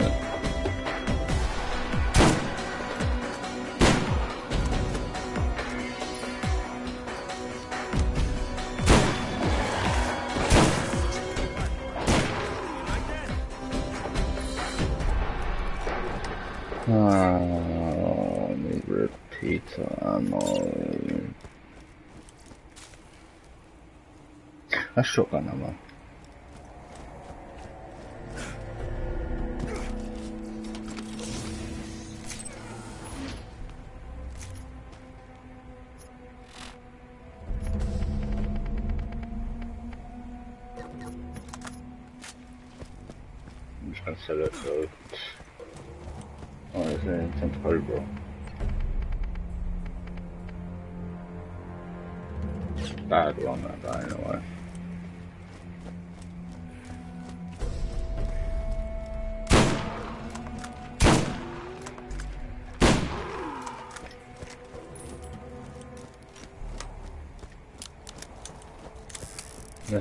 Oh, ammo. That's shotgun ammo.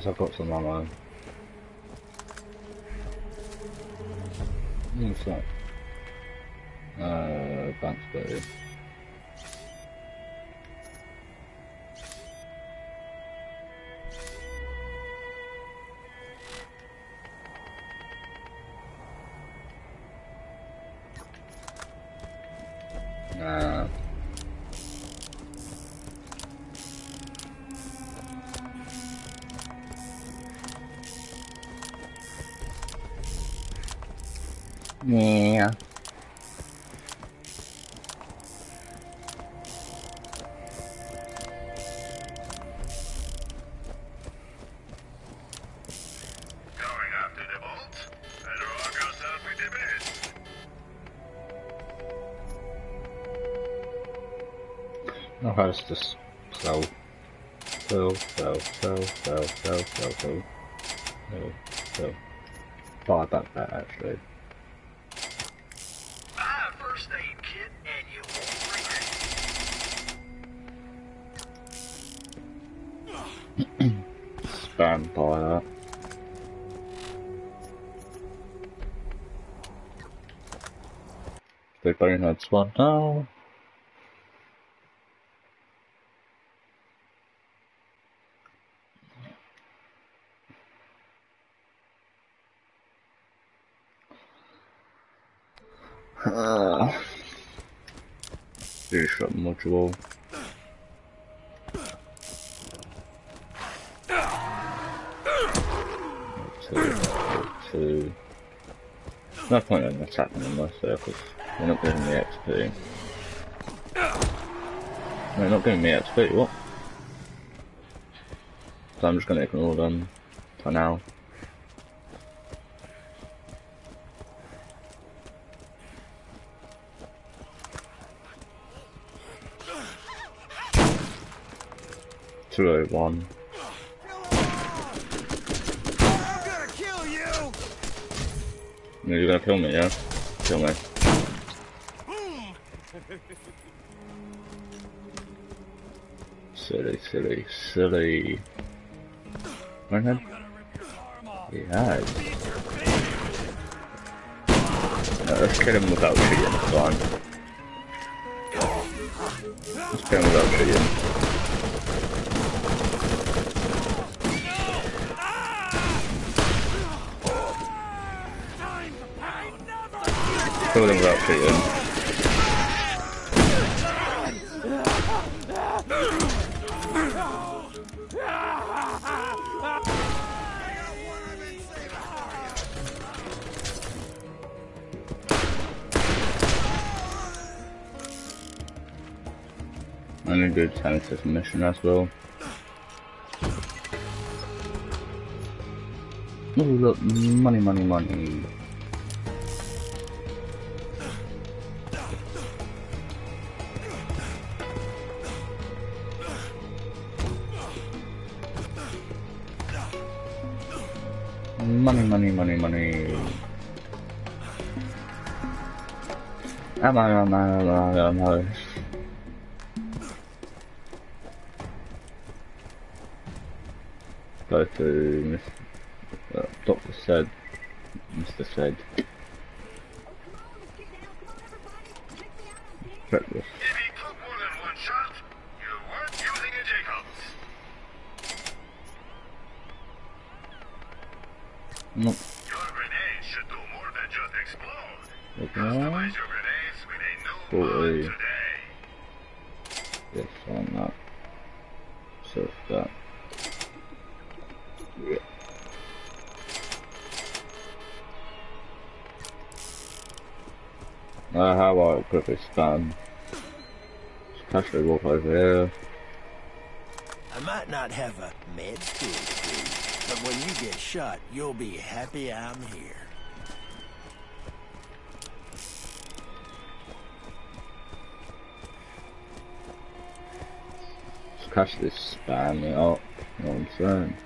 Yes, I've got some ammo. What's that? Uh, bounce berry. Nah. Sell. Sell, sell. Buy back that actually. Buy a first aid kit and you won't regret it. Buy that. Big Boneheads one now. Uh, module. Two, two. No point in attacking them myself because they're not giving me XP. They're not giving me XP, what? So I'm just gonna ignore them for now. Two oh one. I'm gonna kill you! You're gonna kill me, yeah? Kill me. Silly, silly, silly. He has. No, let's kill him without shooting, it's fine. Let's kill him without shooting. Kill him without shooting. I'm gonna do Tannis' mission as well. Oh look, money, money, money. money, money, money, money. Am I on my own house? I'm out. Go to Mr. Uh, Doctor said, Mr. said. How about a quick spam? Just casually walk over here. I might not have a med kit but when you get shot, you'll be happy I'm here. Just casually spam it up. You know what I'm saying?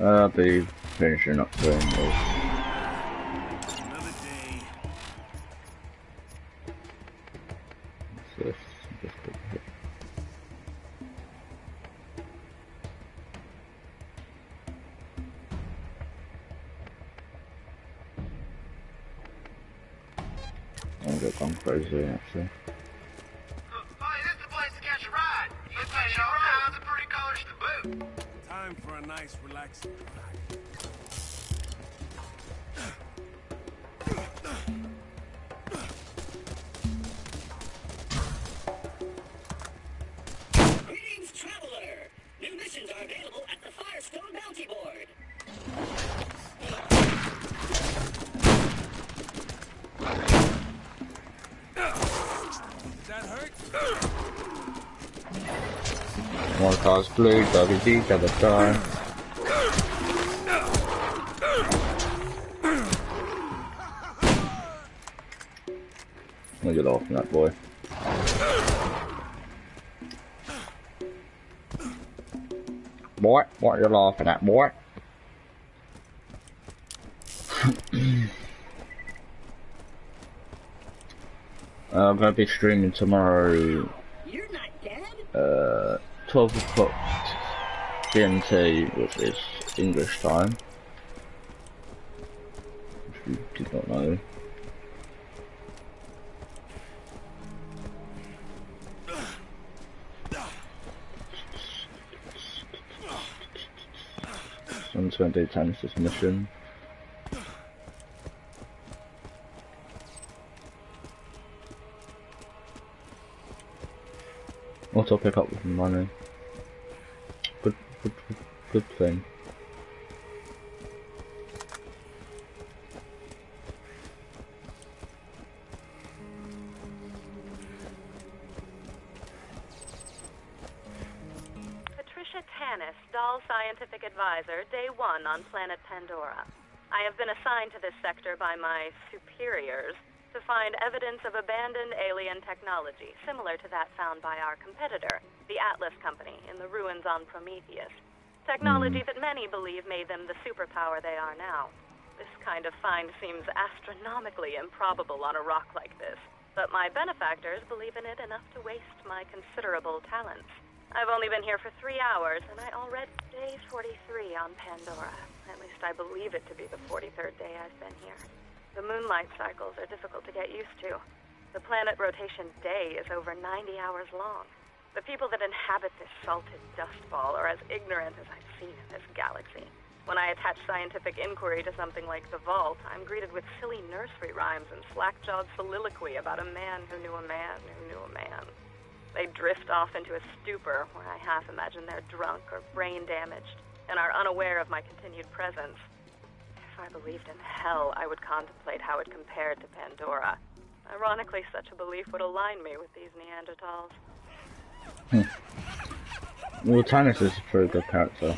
I'll be finishing up doing this. One cars blue, WD, double die. Look at off that boy. Boy, what you laughing at, boy? Uh, I'm gonna be streaming tomorrow You're not dead? uh, 12 o'clock GMT, which is English time. Which you did not know. I'm just going to do Tannis' mission. I'll pick up with money. Good, good, thing. Patricia Tannis, Dahl Scientific Advisor, Day 1 on planet Pandora. I have been assigned to this sector by my superiors to find evidence of abandoned alien technology similar to that found by our competitor, the Atlas Company, in the ruins on Prometheus. Technology hmm. that many believe made them the superpower they are now. This kind of find seems astronomically improbable on a rock like this, but my benefactors believe in it enough to waste my considerable talents. I've only been here for three hours, and I already day 43 on Pandora. At least I believe it to be the 43rd day I've been here. The moonlight cycles are difficult to get used to. The planet rotation day is over 90 hours long. The people that inhabit this salted dust ball are as ignorant as I've seen in this galaxy. When I attach scientific inquiry to something like the vault, I'm greeted with silly nursery rhymes and slack-jawed soliloquy about a man who knew a man who knew a man. They drift off into a stupor where I half imagine they're drunk or brain damaged and are unaware of my continued presence. If I believed in hell, I would contemplate how it compared to Pandora. Ironically, such a belief would align me with these Neanderthals. Well, Tannis is a pretty good character.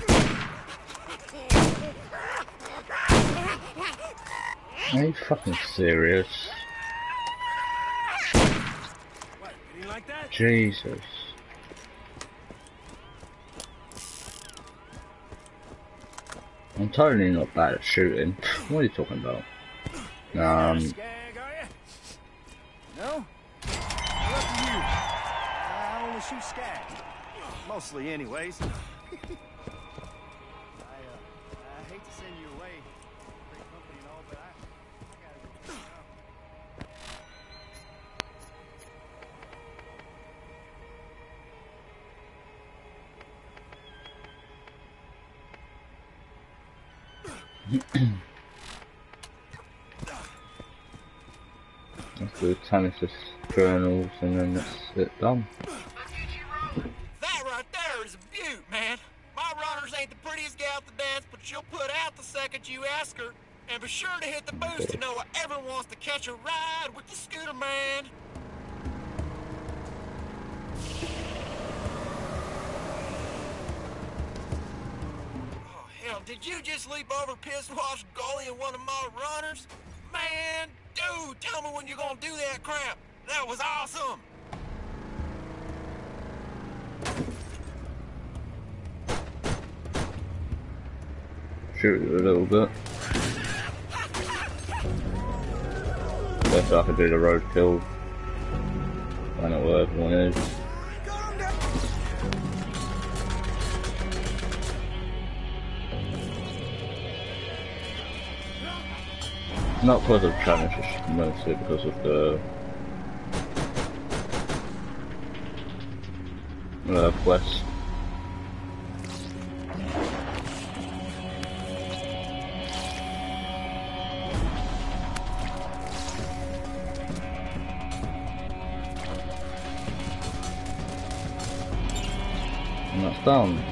Are you fucking serious? What, like? Jesus. I'm totally not bad at shooting. What are you talking about? Um, ya? No? Shoot skags. Mostly, anyways. I, uh, I hate to send you away. Great company and all, but I, I gotta go. Do Tannis' journals and then that's it done. That right there is a beaut, man. My runners ain't the prettiest gal to dance, but she'll put out the second you ask her. And be sure to hit the boost to know whoever wants to catch a ride with the scooter man. Oh, hell, did you just leap over piss wash goalie and one of my runners? Man, dude, tell me when you're gonna do that crap. That was awesome. Shoot it a little bit. Guess I can do the roadkill. Find out where everyone is. Not because of challenge, it's mostly because of the uh, quest. And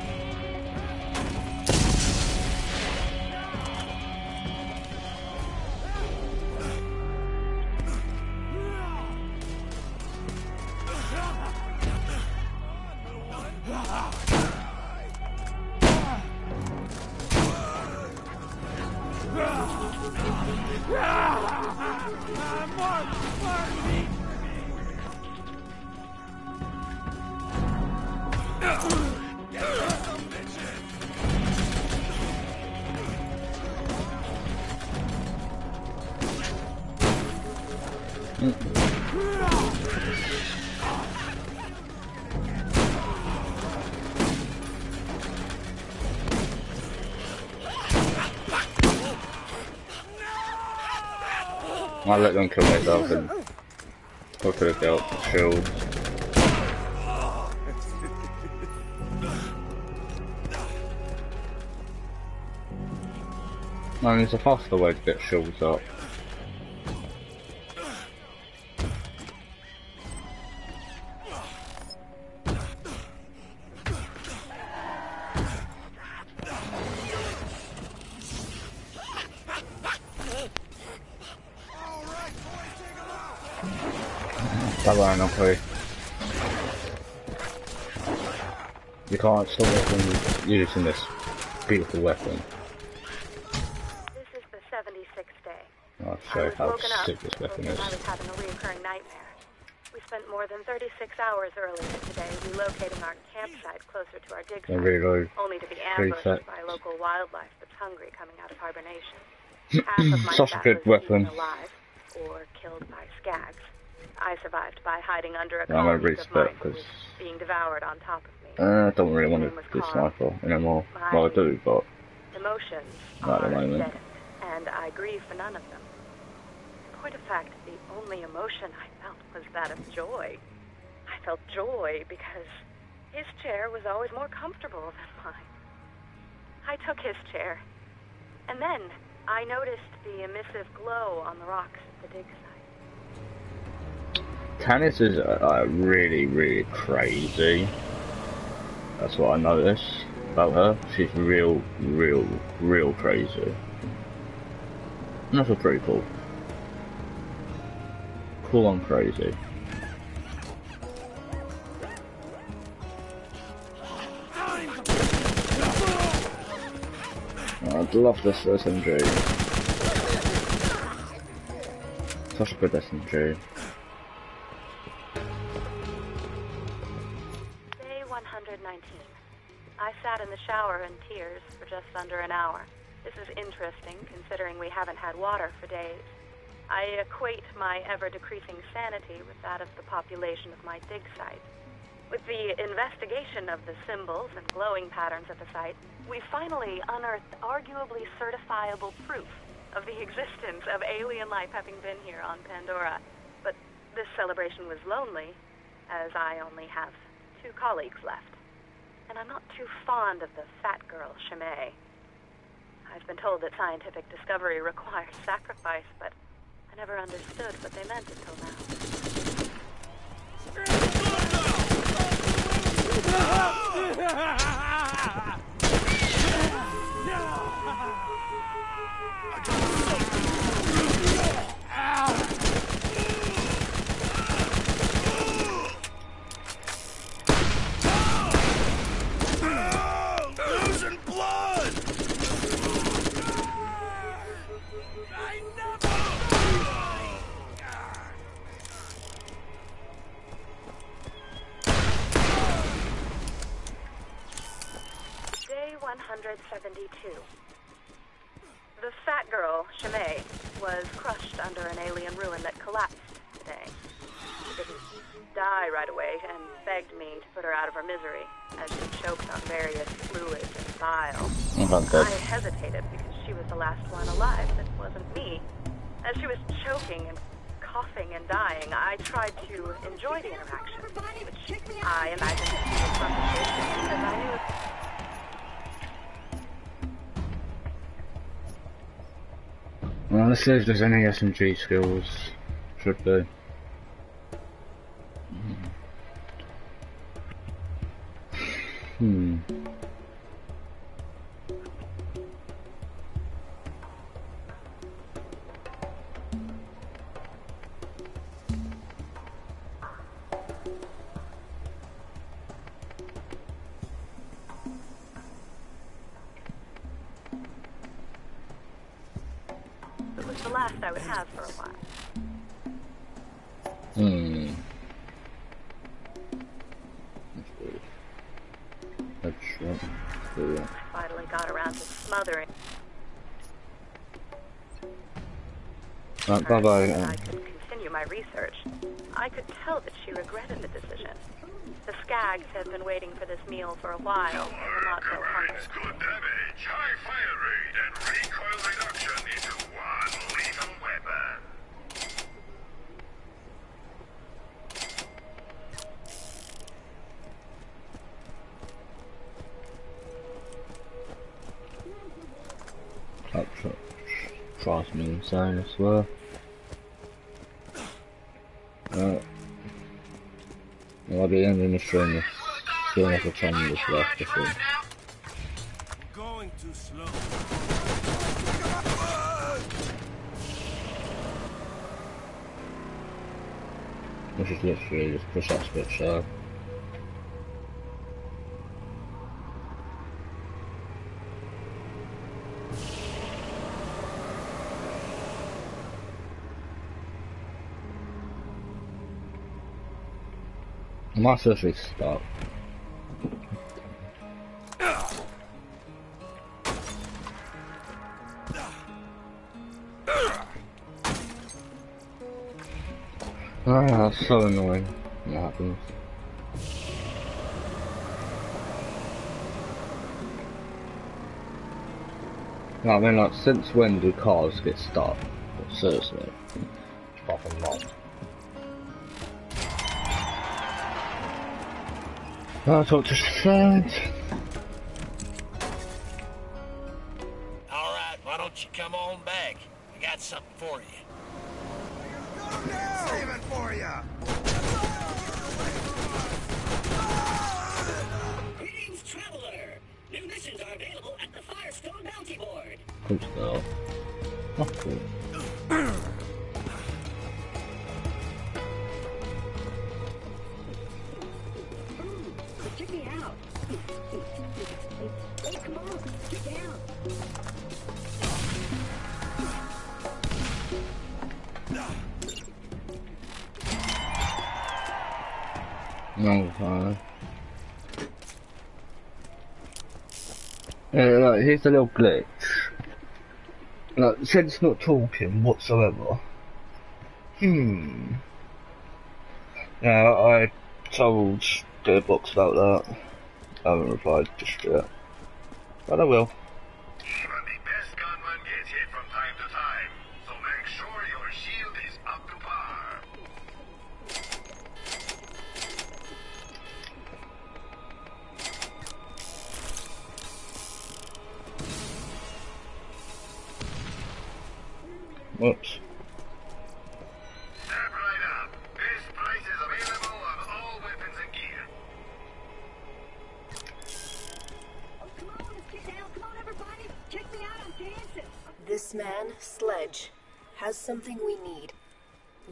that's done. I let them kill myself and I could have dealt with shield. Man, there's a faster way to get shields up. You can't stop me from using this beautiful weapon. This is the 76th day. Oh, I'll I show you how sick this weapon is. I was having a reoccurring nightmare. We spent more than 36 hours earlier today relocating our campsite closer to our dig site, reload. only to be ambushed by local wildlife that's hungry coming out of hibernation. Half of my Such a good weapon. alive or killed by skags. I survived by hiding under a I'm gonna colony of respect mine that because being devoured on top of me. uh, I don't really want to do sniper anymore. Well, I do, but Emotions Not at the moment. deadened, and I grieve for none of them. In point of fact, the only emotion I felt was that of joy. I felt joy because his chair was always more comfortable than mine. I took his chair, and then I noticed the emissive glow on the rocks at the dig site. Tannis is uh, really, really crazy. That's what I noticed about her. She's real, real, real crazy. And that's a pretty cool. Cool on crazy. I'd love this SMG. Such a good SMG. Sat in the shower in tears for just under an hour. This is interesting considering we haven't had water for days. I equate my ever decreasing sanity with that of the population of my dig site. With the investigation of the symbols and glowing patterns at the site, we finally unearthed arguably certifiable proof of the existence of alien life having been here on Pandora. But this celebration was lonely, as I only have two colleagues left. And I'm not too fond of the fat girl, Chimay. I've been told that scientific discovery requires sacrifice, but I never understood what they meant until now. 172. The fat girl, Shimei, was crushed under an alien ruin that collapsed today. She didn't die right away and begged me to put her out of her misery as she choked on various fluids and bile. I hesitated because she was the last one alive that wasn't me. As she was choking and coughing and dying, I tried to enjoy the interaction, which I imagined to be a conversation because I knew Well, let's see if there's any SMG skills. Should be. Hmm. Right, bye bye. Um, I could continue my research. I could tell that she regretted the decision. The Skags had been waiting for this meal for a while. They were not so hungry. Good damage, high fire rate, and recoil reduction into one lethal weapon. that tr- drives me insane, I'll be ending the stream seeing if a 10 minutes left, think. Going too slow. Which is literally just push that switch there. I might seriously stop. Ah, that's so annoying that happens. I mean, like, since when do cars get stuck? Seriously. Fucking long. I'll talk to friend. All right, why don't you come on back? I got something for you. Save it for you. Greetings, traveler. New missions are available at the Fyrestone Bounty Board. Cool stuff. Oh, cool. Here's a little glitch. Like, Zed's not talking whatsoever. Hmm. Yeah, I told Gearbox about that. I haven't replied just yet. But I will. Dancing. This man, Sledge, has something we need.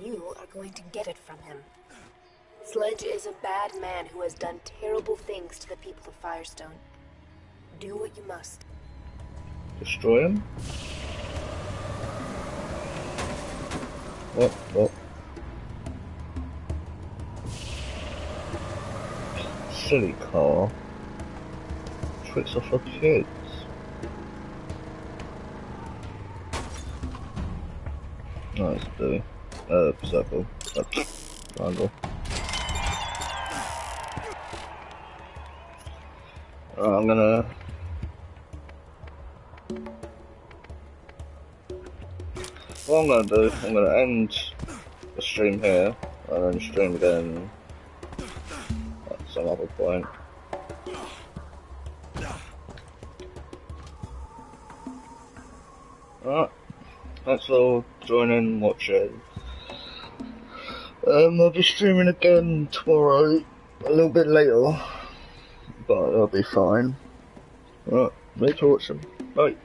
You are going to get it from him. Sledge is a bad man who has done terrible things to the people of Fyrestone. Do what you must. Destroy him. What? What? Silly car. Tricks off for kids. Nice, blue. Uh, circle. Triangle. I'm gonna What I'm gonna do, I'm gonna end the stream here, and then stream again at some other point. Alright, thanks for joining, watching. Um, I'll be streaming again tomorrow, a little bit later, but I'll be fine. Alright, thanks for watching. Bye.